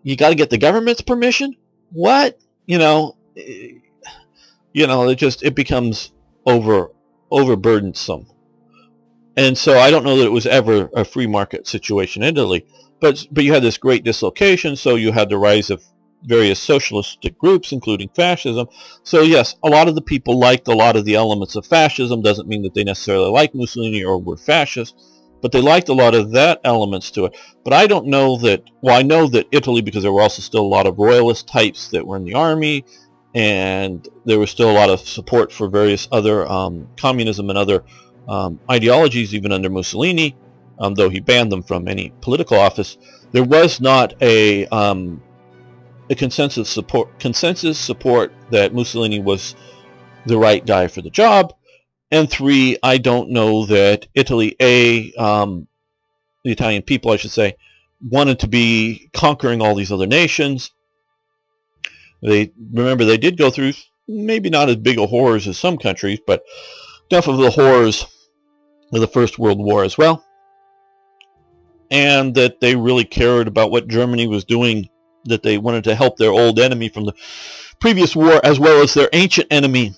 You got to get the government's permission? What? You know, eh, you know, it just it becomes over overburdensome. And so I don't know that it was ever a free market situation in Italy, but but you had this great dislocation. So you had the rise of various socialistic groups, including fascism. So yes, a lot of the people liked a lot of the elements of fascism. Doesn't mean that they necessarily liked Mussolini or were fascist, but they liked a lot of that elements to it. But I don't know that. Well, I know that Italy because there were also still a lot of royalist types that were in the army and there was still a lot of support for various other um, communism and other um, ideologies, even under Mussolini, um, though he banned them from any political office. There was not a um, a consensus support consensus support that Mussolini was the right guy for the job. And three, I don't know that Italy, a um, the Italian people, I should say, wanted to be conquering all these other nations they remember they did go through maybe not as big a horrors as some countries, but enough of the horrors of the First World War as well. And that they really cared about what Germany was doing, that they wanted to help their old enemy from the previous war as well as their ancient enemy.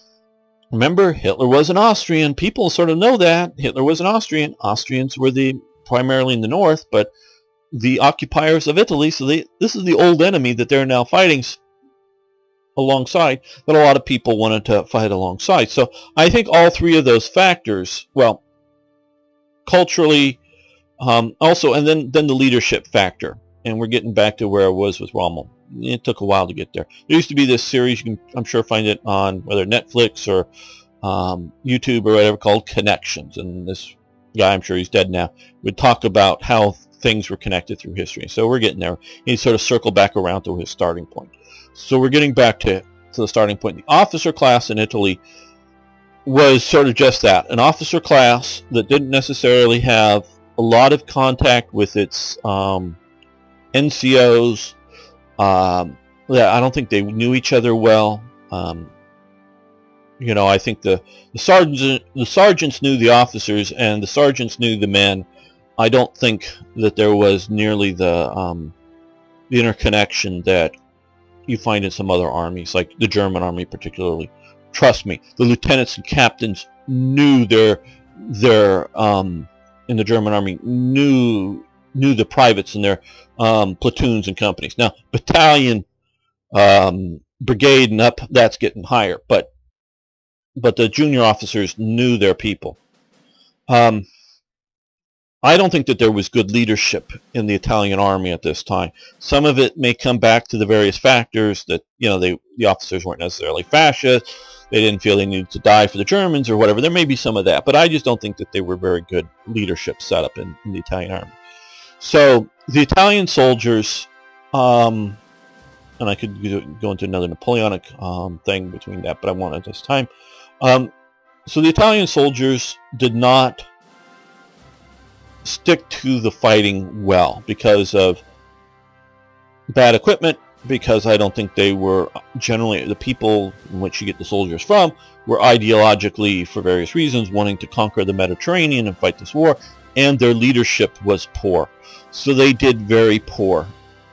Remember, Hitler was an Austrian. People sort of know that. Hitler was an Austrian. Austrians were the primarily in the north, but the occupiers of Italy, so they, this is the old enemy that they're now fighting alongside that a lot of people wanted to fight alongside. So I think all three of those factors, well, culturally, Um, also, and then then the leadership factor, and we're getting back to where I was with Rommel. It took a while to get there. There used to be this series, you can, I'm sure, find it on whether Netflix or um, YouTube or whatever, called Connections. And this guy, I'm sure he's dead now, would talk about how things were connected through history. So we're getting there. He sort of circled back around to his starting point. So we're getting back to, to the starting point. The officer class in Italy was sort of just that, an officer class that didn't necessarily have a lot of contact with its um, NCOs. Um, I don't think they knew each other well. Um, you know, I think the the sergeants the sergeants knew the officers and the sergeants knew the men. I don't think that there was nearly the um, the interconnection that you find in some other armies, like the German army particularly. Trust me, the lieutenants and captains knew their their um, in the German army knew knew the privates in their um, platoons and companies. Now, battalion, um, brigade, and up, that's getting higher, but but the junior officers knew their people. Um, I don't think that there was good leadership in the Italian army at this time. Some of it may come back to the various factors that you know they the officers weren't necessarily fascist they didn't feel they needed to die for the Germans or whatever. There may be some of that, but I just don't think that they were very good leadership set up in, in the Italian army. So the Italian soldiers, um, and I could go into another Napoleonic um, thing between that, but I won't at this time. Um, so the Italian soldiers did not stick to the fighting well because of bad equipment, because I don't think they were generally the people in which you get the soldiers from were ideologically, for various reasons, wanting to conquer the Mediterranean and fight this war, and their leadership was poor. So they did very poor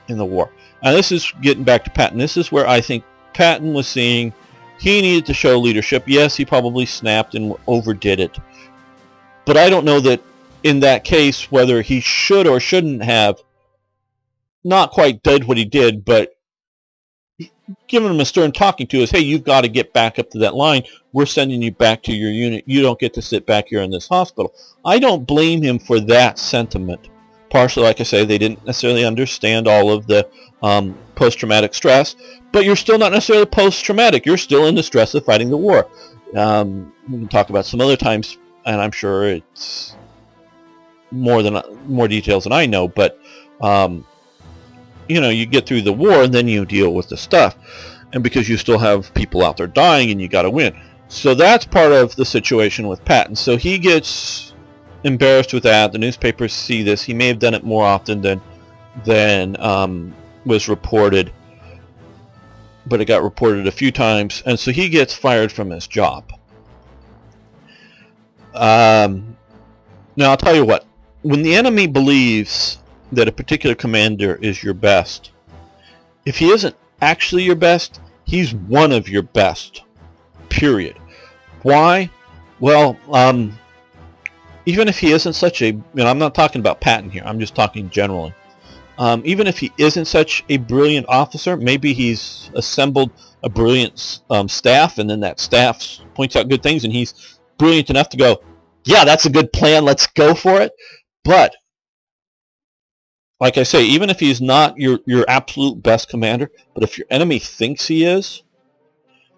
in the war. And this is getting back to Patton. This is where I think Patton was seeing he needed to show leadership. Yes, he probably snapped and overdid it. But I don't know that in that case whether he should or shouldn't have not quite did what he did, but giving him a stern talking to is, hey, you've got to get back up to that line. We're sending you back to your unit. You don't get to sit back here in this hospital. I don't blame him for that sentiment. Partially, like I say, they didn't necessarily understand all of the um, post-traumatic stress, but you're still not necessarily post-traumatic. You're still in the stress of fighting the war. Um, we can talk about some other times, and I'm sure it's more than more details than I know, but um, you know, you get through the war and then you deal with the stuff. And because you still have people out there dying and you got to win. So that's part of the situation with Patton. So he gets embarrassed with that. The newspapers see this. He may have done it more often than than um, was reported, but it got reported a few times, and so he gets fired from his job. Um, now I'll tell you what: when the enemy believes that a particular commander is your best. If he isn't actually your best, he's one of your best. Period. Why? Well, um, even if he isn't such a, you know, I'm not talking about Patton here. I'm just talking generally. Um, even if he isn't such a brilliant officer, maybe he's assembled a brilliant um, staff, and then that staff points out good things, and he's brilliant enough to go, yeah, that's a good plan. Let's go for it. But like I say, even if he's not your, your absolute best commander, but if your enemy thinks he is,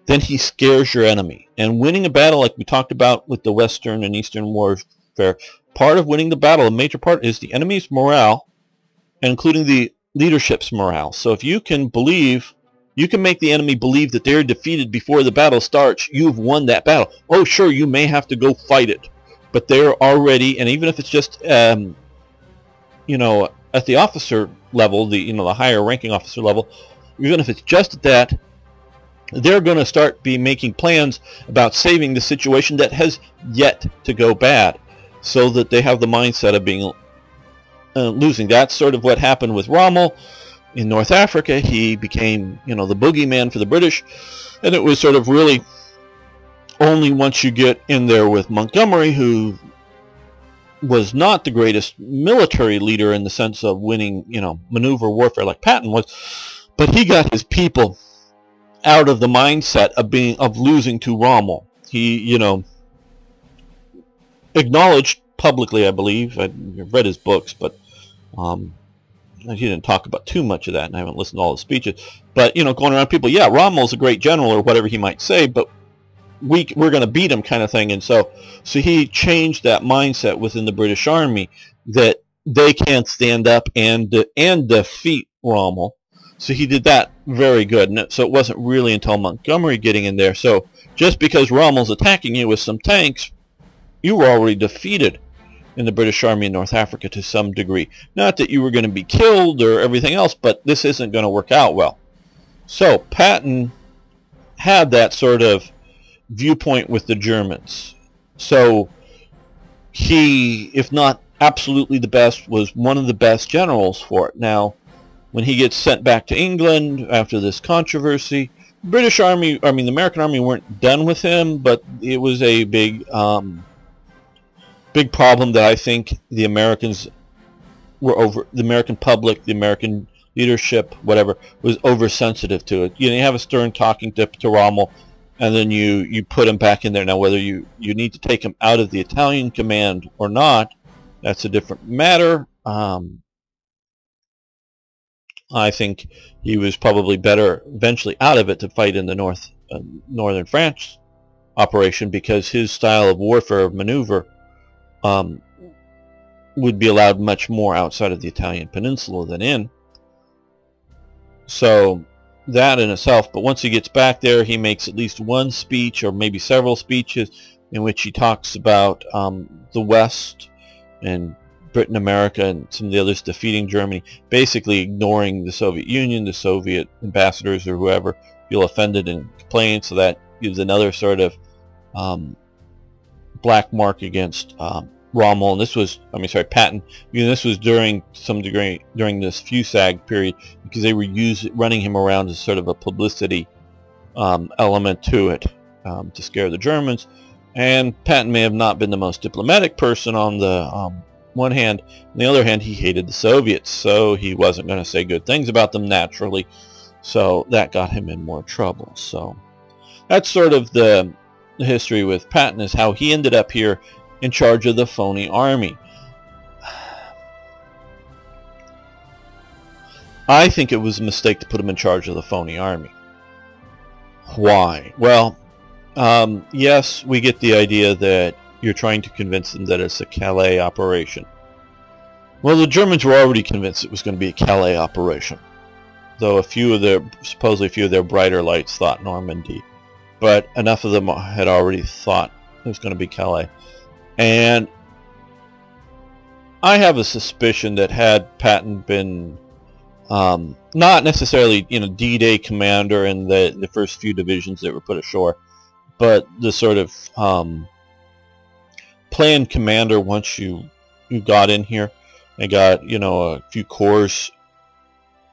then he scares your enemy. And winning a battle, like we talked about with the Western and Eastern warfare, part of winning the battle, a major part, is the enemy's morale, including the leadership's morale. So if you can believe, you can make the enemy believe that they're defeated before the battle starts, you've won that battle. Oh, sure, you may have to go fight it, but they're already, and even if it's just, um, you know, at the officer level, the you know the higher ranking officer level, even if it's just at that, they're going to start be making plans about saving the situation that has yet to go bad, so that they have the mindset of being uh, losing. That's sort of what happened with Rommel in North Africa. He became you know the boogeyman for the British, and it was sort of really only once you get in there with Montgomery, who was not the greatest military leader in the sense of winning, you know, maneuver warfare like Patton was, but he got his people out of the mindset of being of losing to Rommel. He, you know, acknowledged publicly, I believe. I've read his books, but um, he didn't talk about too much of that, and I haven't listened to all the speeches. But, you know, going around people, yeah, Rommel's a great general or whatever he might say, but we, we're going to beat him kind of thing. And so, so he changed that mindset within the British Army that they can't stand up and, and defeat Rommel. So he did that very good. And so it wasn't really until Montgomery getting in there. So just because Rommel's attacking you with some tanks, you were already defeated in the British Army in North Africa to some degree. Not that you were going to be killed or everything else, but this isn't going to work out well. So Patton had that sort of viewpoint with the Germans. So he, if not absolutely the best, was one of the best generals for it. Now, when he gets sent back to England after this controversy, British Army, I mean the American Army weren't done with him, but it was a big, um, big problem that I think the Americans were over, the American public, the American leadership, whatever, was oversensitive to it. You know, you have a stern talking to, to Rommel, and then you, you put him back in there. Now, whether you, you need to take him out of the Italian command or not, that's a different matter. Um, I think he was probably better eventually out of it to fight in the north uh, northern France operation because his style of warfare of maneuver um, would be allowed much more outside of the Italian peninsula than in. So that in itself, but once he gets back there, he makes at least one speech or maybe several speeches in which he talks about um, the West and Britain, America, and some of the others defeating Germany, basically ignoring the Soviet Union, the Soviet ambassadors or whoever feel offended and complain, so that gives another sort of um, black mark against um, Rommel. And this was, I mean, sorry, Patton. You know, this was during some degree during this Fusag period because they were using running him around as sort of a publicity um, element to it um, to scare the Germans. And Patton may have not been the most diplomatic person on the um, one hand. On the other hand, he hated the Soviets, so he wasn't going to say good things about them naturally. So that got him in more trouble. So that's sort of the, the history with Patton is how he ended up here in charge of the phony army. I think it was a mistake to put him in charge of the phony army. Why? Well, um, yes, we get the idea that you're trying to convince them that it's a Calais operation. Well, the Germans were already convinced it was going to be a Calais operation, though a few of their, supposedly a few of their brighter lights thought Normandy, but enough of them had already thought it was going to be Calais. And I have a suspicion that had Patton been um, not necessarily, you know, D-Day commander in the, the first few divisions that were put ashore, but the sort of um, planned commander once you you got in here and got you know a few corps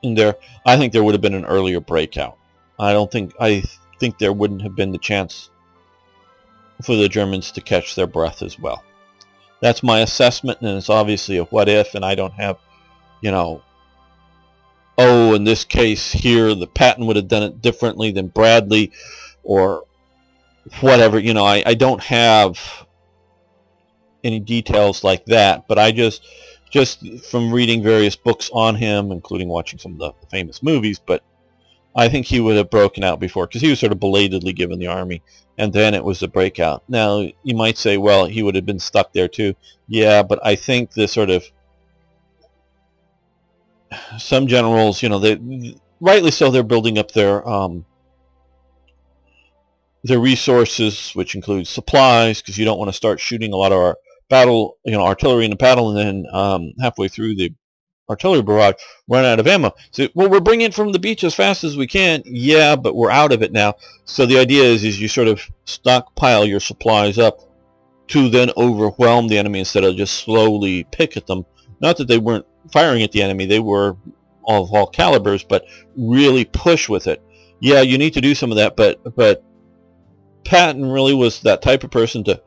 in there I think there would have been an earlier breakout. I don't think I think there wouldn't have been the chance for the Germans to catch their breath as well. That's my assessment and it's obviously a what if and I don't have you know oh in this case here the Patton would have done it differently than Bradley or whatever you know I, I don't have any details like that, but I just just from reading various books on him, including watching some of the famous movies, but I think he would have broken out before because he was sort of belatedly given the army, and then it was a breakout. Now you might say, well, he would have been stuck there too. Yeah, but I think the sort of some generals, you know, they rightly so, they're building up their um, their resources, which includes supplies, because you don't want to start shooting a lot of our battle, you know, artillery in the battle, and then um, halfway through the artillery barrage, run out of ammo. So, well, we're bringing it from the beach as fast as we can. Yeah, but we're out of it now. So the idea is, is you sort of stockpile your supplies up to then overwhelm the enemy instead of just slowly pick at them. Not that they weren't firing at the enemy; they were of all calibers, but really push with it. Yeah, you need to do some of that, but but Patton really was that type of person to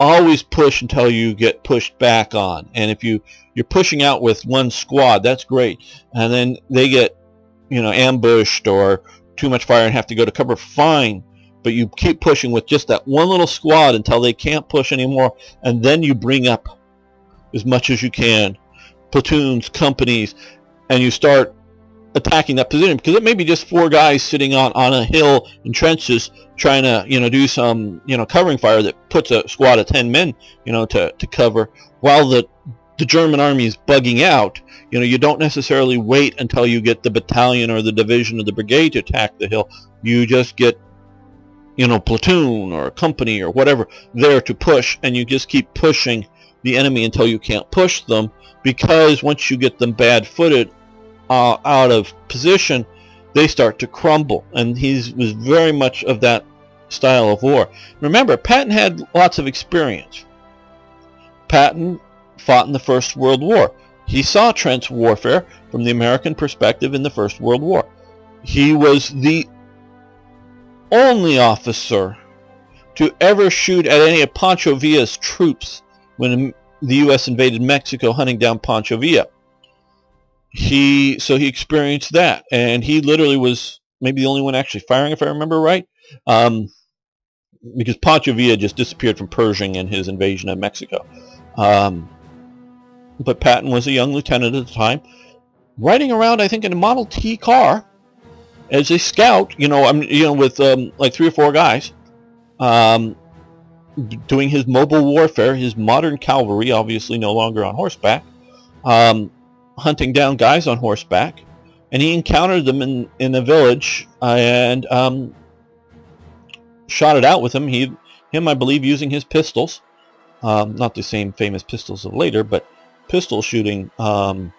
always push until you get pushed back on. And if you you're pushing out with one squad, that's great. And then they get you know ambushed or too much fire and have to go to cover, fine. But you keep pushing with just that one little squad until they can't push anymore, and then you bring up as much as you can, platoons, companies, and you start attacking that position because it may be just four guys sitting on, on a hill in trenches trying to you know do some you know covering fire that puts a squad of 10 men you know to, to cover. While the the German army is bugging out you know you don't necessarily wait until you get the battalion or the division or the brigade to attack the hill. You just get you know platoon or a company or whatever there to push and you just keep pushing the enemy until you can't push them because once you get them bad footed uh, out of position, they start to crumble. And he was very much of that style of war. Remember, Patton had lots of experience. Patton fought in the First World War. He saw trench warfare from the American perspective in the First World War. He was the only officer to ever shoot at any of Pancho Villa's troops when the U.S. invaded Mexico hunting down Pancho Villa he so he experienced that, and he literally was maybe the only one actually firing, if I remember right, um, because Pancho Villa just disappeared from Pershing in his invasion of Mexico. Um, but Patton was a young lieutenant at the time, riding around, I think, in a Model T car as a scout. You know, I'm you know with um, like three or four guys. Um, doing his mobile warfare, his modern cavalry, obviously no longer on horseback, um, hunting down guys on horseback, and he encountered them in in a village and um, shot it out with him. He him I believe using his pistols, um, not the same famous pistols of later, but pistol shooting um,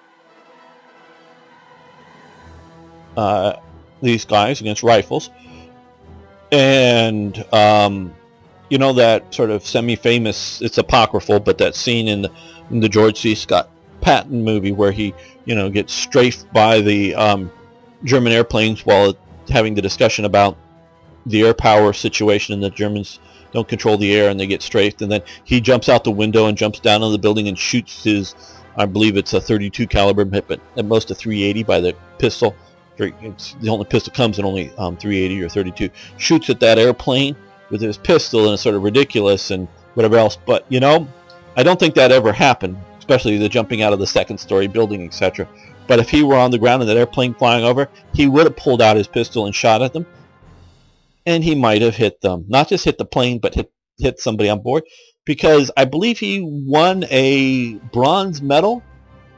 uh, these guys against rifles, and um, you know that sort of semi-famous, it's apocryphal, but that scene in the, in the George C. Scott Patton movie where he, you know, gets strafed by the um, German airplanes while having the discussion about the air power situation and the Germans don't control the air and they get strafed. And then he jumps out the window and jumps down on the building and shoots his I believe it's a. 32 caliber but at most a. 380 by the pistol. It's, the only pistol comes in only um, 380 or. 32 shoots at that airplane with his pistol and it's sort of ridiculous and whatever else. But you know I don't think that ever happened especially the jumping out of the second story building, etc. But if he were on the ground and that airplane flying over, he would have pulled out his pistol and shot at them. And he might have hit them. Not just hit the plane, but hit, hit somebody on board. Because I believe he won a bronze medal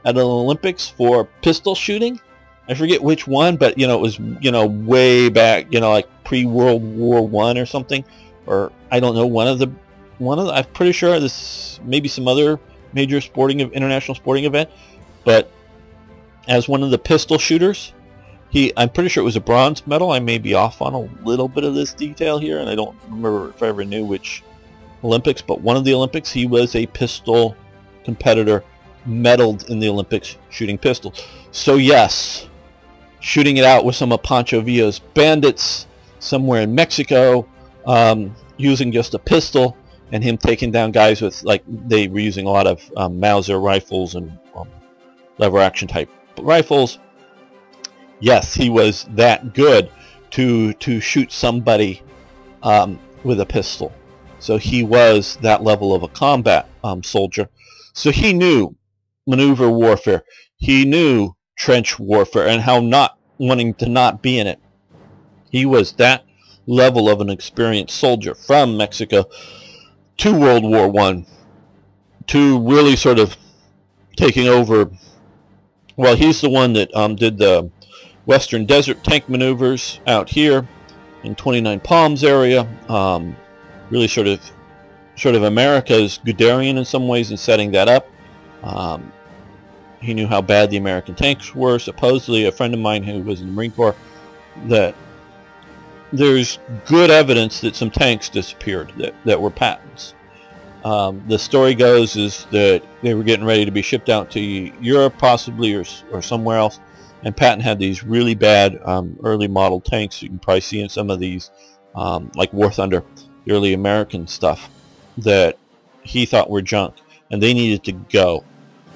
at the Olympics for pistol shooting. I forget which one, but you know it was you know way back, you know like pre World War One or something, or I don't know one of the one of the, I'm pretty sure this maybe some other major sporting of international sporting event, but as one of the pistol shooters, he I'm pretty sure it was a bronze medal. I may be off on a little bit of this detail here, and I don't remember if I ever knew which Olympics, but one of the Olympics he was a pistol competitor, medaled in the Olympics shooting pistols. So yes, shooting it out with some of Pancho Villa's bandits somewhere in Mexico, um, using just a pistol and him taking down guys with like they were using a lot of um, Mauser rifles and um, lever action type rifles. Yes, he was that good to to shoot somebody um, with a pistol. So he was that level of a combat um, soldier. So he knew maneuver warfare. He knew trench warfare and how not wanting to not be in it. He was that level of an experienced soldier from Mexico to World War One, to really sort of taking over. Well, he's the one that um, did the Western Desert tank maneuvers out here in 29 Palms area. Um, really sort of sort of America's Guderian in some ways in setting that up. Um, he knew how bad the American tanks were. Supposedly, a friend of mine who was in the Marine Corps that there's good evidence that some tanks disappeared that, that were Patton's. Um, the story goes is that they were getting ready to be shipped out to Europe possibly or, or somewhere else and Patton had these really bad um, early model tanks you can probably see in some of these um, like War Thunder the early American stuff that he thought were junk and they needed to go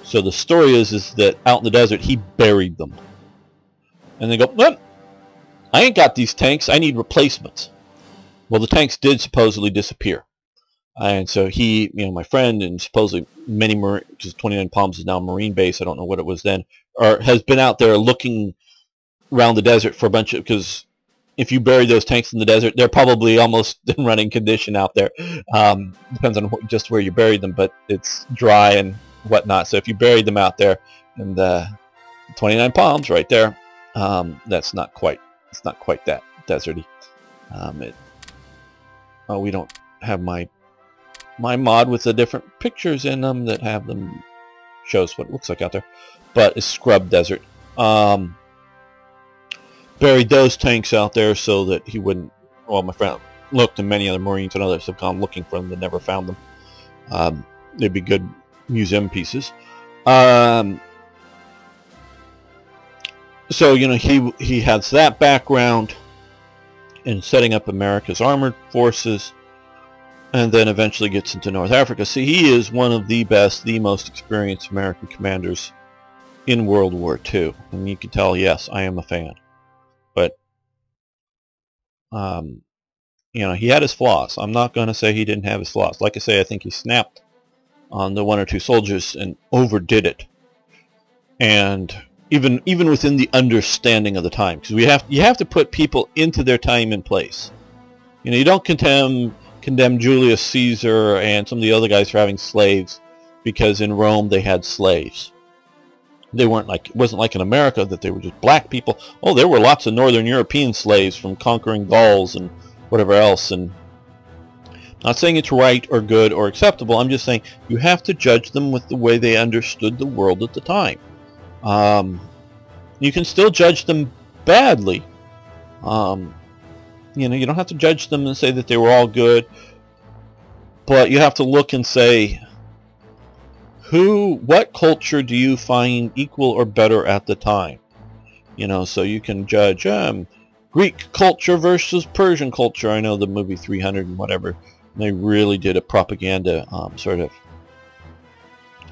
so the story is is that out in the desert he buried them and they go I ain't got these tanks. I need replacements. Well, the tanks did supposedly disappear. And so he, you know, my friend, and supposedly many, mar because 29 Palms is now a Marine base, I don't know what it was then, or has been out there looking around the desert for a bunch of, because if you bury those tanks in the desert, they're probably almost in running condition out there. Um, depends on just where you buried them, but it's dry and whatnot. So if you buried them out there, in uh, 29 Palms right there, um, that's not quite, it's not quite that deserty. Um, it, oh, we don't have my my mod with the different pictures in them that have them shows what it looks like out there, but it's scrub desert. Um, buried those tanks out there so that he wouldn't. Well, my friend looked, and many other Marines and others have gone looking for them. They never found them. Um, they'd be good museum pieces. Um, so you know he he has that background in setting up America's armored forces and then eventually gets into North Africa. See, he is one of the best, the most experienced American commanders in World War II. And you can tell, yes, I am a fan. But, um, you know, he had his flaws. I'm not going to say he didn't have his flaws. Like I say, I think he snapped on the one or two soldiers and overdid it. And even even within the understanding of the time, because we have you have to put people into their time and place. You know, you don't condemn condemn Julius Caesar and some of the other guys for having slaves because in Rome they had slaves. They weren't like it wasn't like in America that they were just black people. Oh, there were lots of Northern European slaves from conquering Gauls and whatever else. And not saying it's right or good or acceptable. I'm just saying you have to judge them with the way they understood the world at the time. Um, you can still judge them badly. Um, you know, you don't have to judge them and say that they were all good, but you have to look and say, who, what culture do you find equal or better at the time? You know, so you can judge um, Greek culture versus Persian culture. I know the movie 300 and whatever, they really did a propaganda um, sort of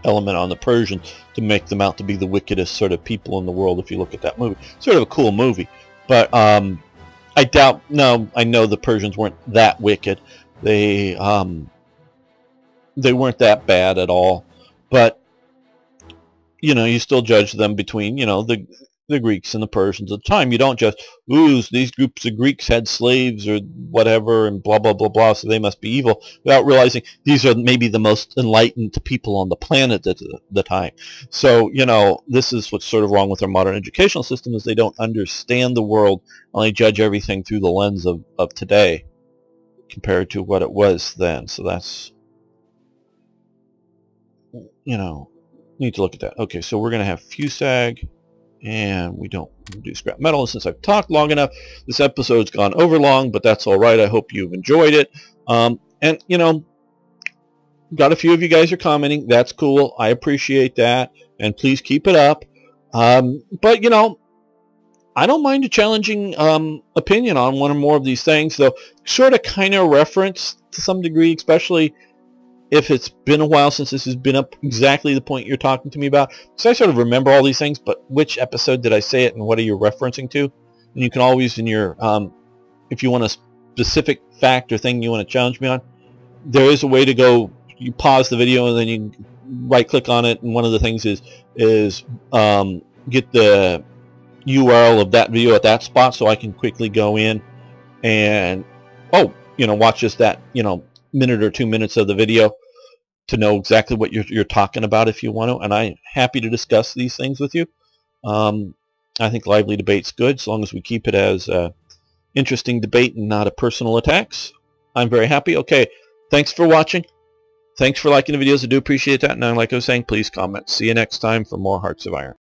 element on the Persians to make them out to be the wickedest sort of people in the world if you look at that movie. Sort of a cool movie. But um, I doubt, no, I know the Persians weren't that wicked. They, um, they weren't that bad at all. But, you know, you still judge them between, you know, the the Greeks and the Persians at the time. You don't just, ooh, these groups of Greeks had slaves or whatever and blah, blah, blah, blah, so they must be evil, without realizing these are maybe the most enlightened people on the planet at the, time. So, you know, this is what's sort of wrong with our modern educational system is they don't understand the world, only judge everything through the lens of, of today compared to what it was then. So that's, you know, need to look at that. Okay, so we're going to have FUSAG and we don't do scrap metal. And since I've talked long enough, this episode's gone over long, but that's all right. I hope you've enjoyed it. Um, and, you know, got a few of you guys are commenting. That's cool. I appreciate that. And please keep it up. Um, but, you know, I don't mind a challenging um, opinion on one or more of these things, though sort of kind of reference to some degree, especially if it's been a while since this has been up exactly the point you're talking to me about. So I sort of remember all these things, but which episode did I say it and what are you referencing to? And you can always in your, um, if you want a specific fact or thing you want to challenge me on, there is a way to go, you pause the video and then you right click on it and one of the things is, is um, get the URL of that video at that spot so I can quickly go in and, oh, you know, watch just that, you know, minute or two minutes of the video to know exactly what you're, you're talking about if you want to. And I'm happy to discuss these things with you. Um, I think lively debate's good as long as we keep it as uh, interesting debate and not a personal attacks. I'm very happy. Okay, thanks for watching. Thanks for liking the videos. I do appreciate that. And like I was saying, please comment. See you next time for more Hearts of Iron.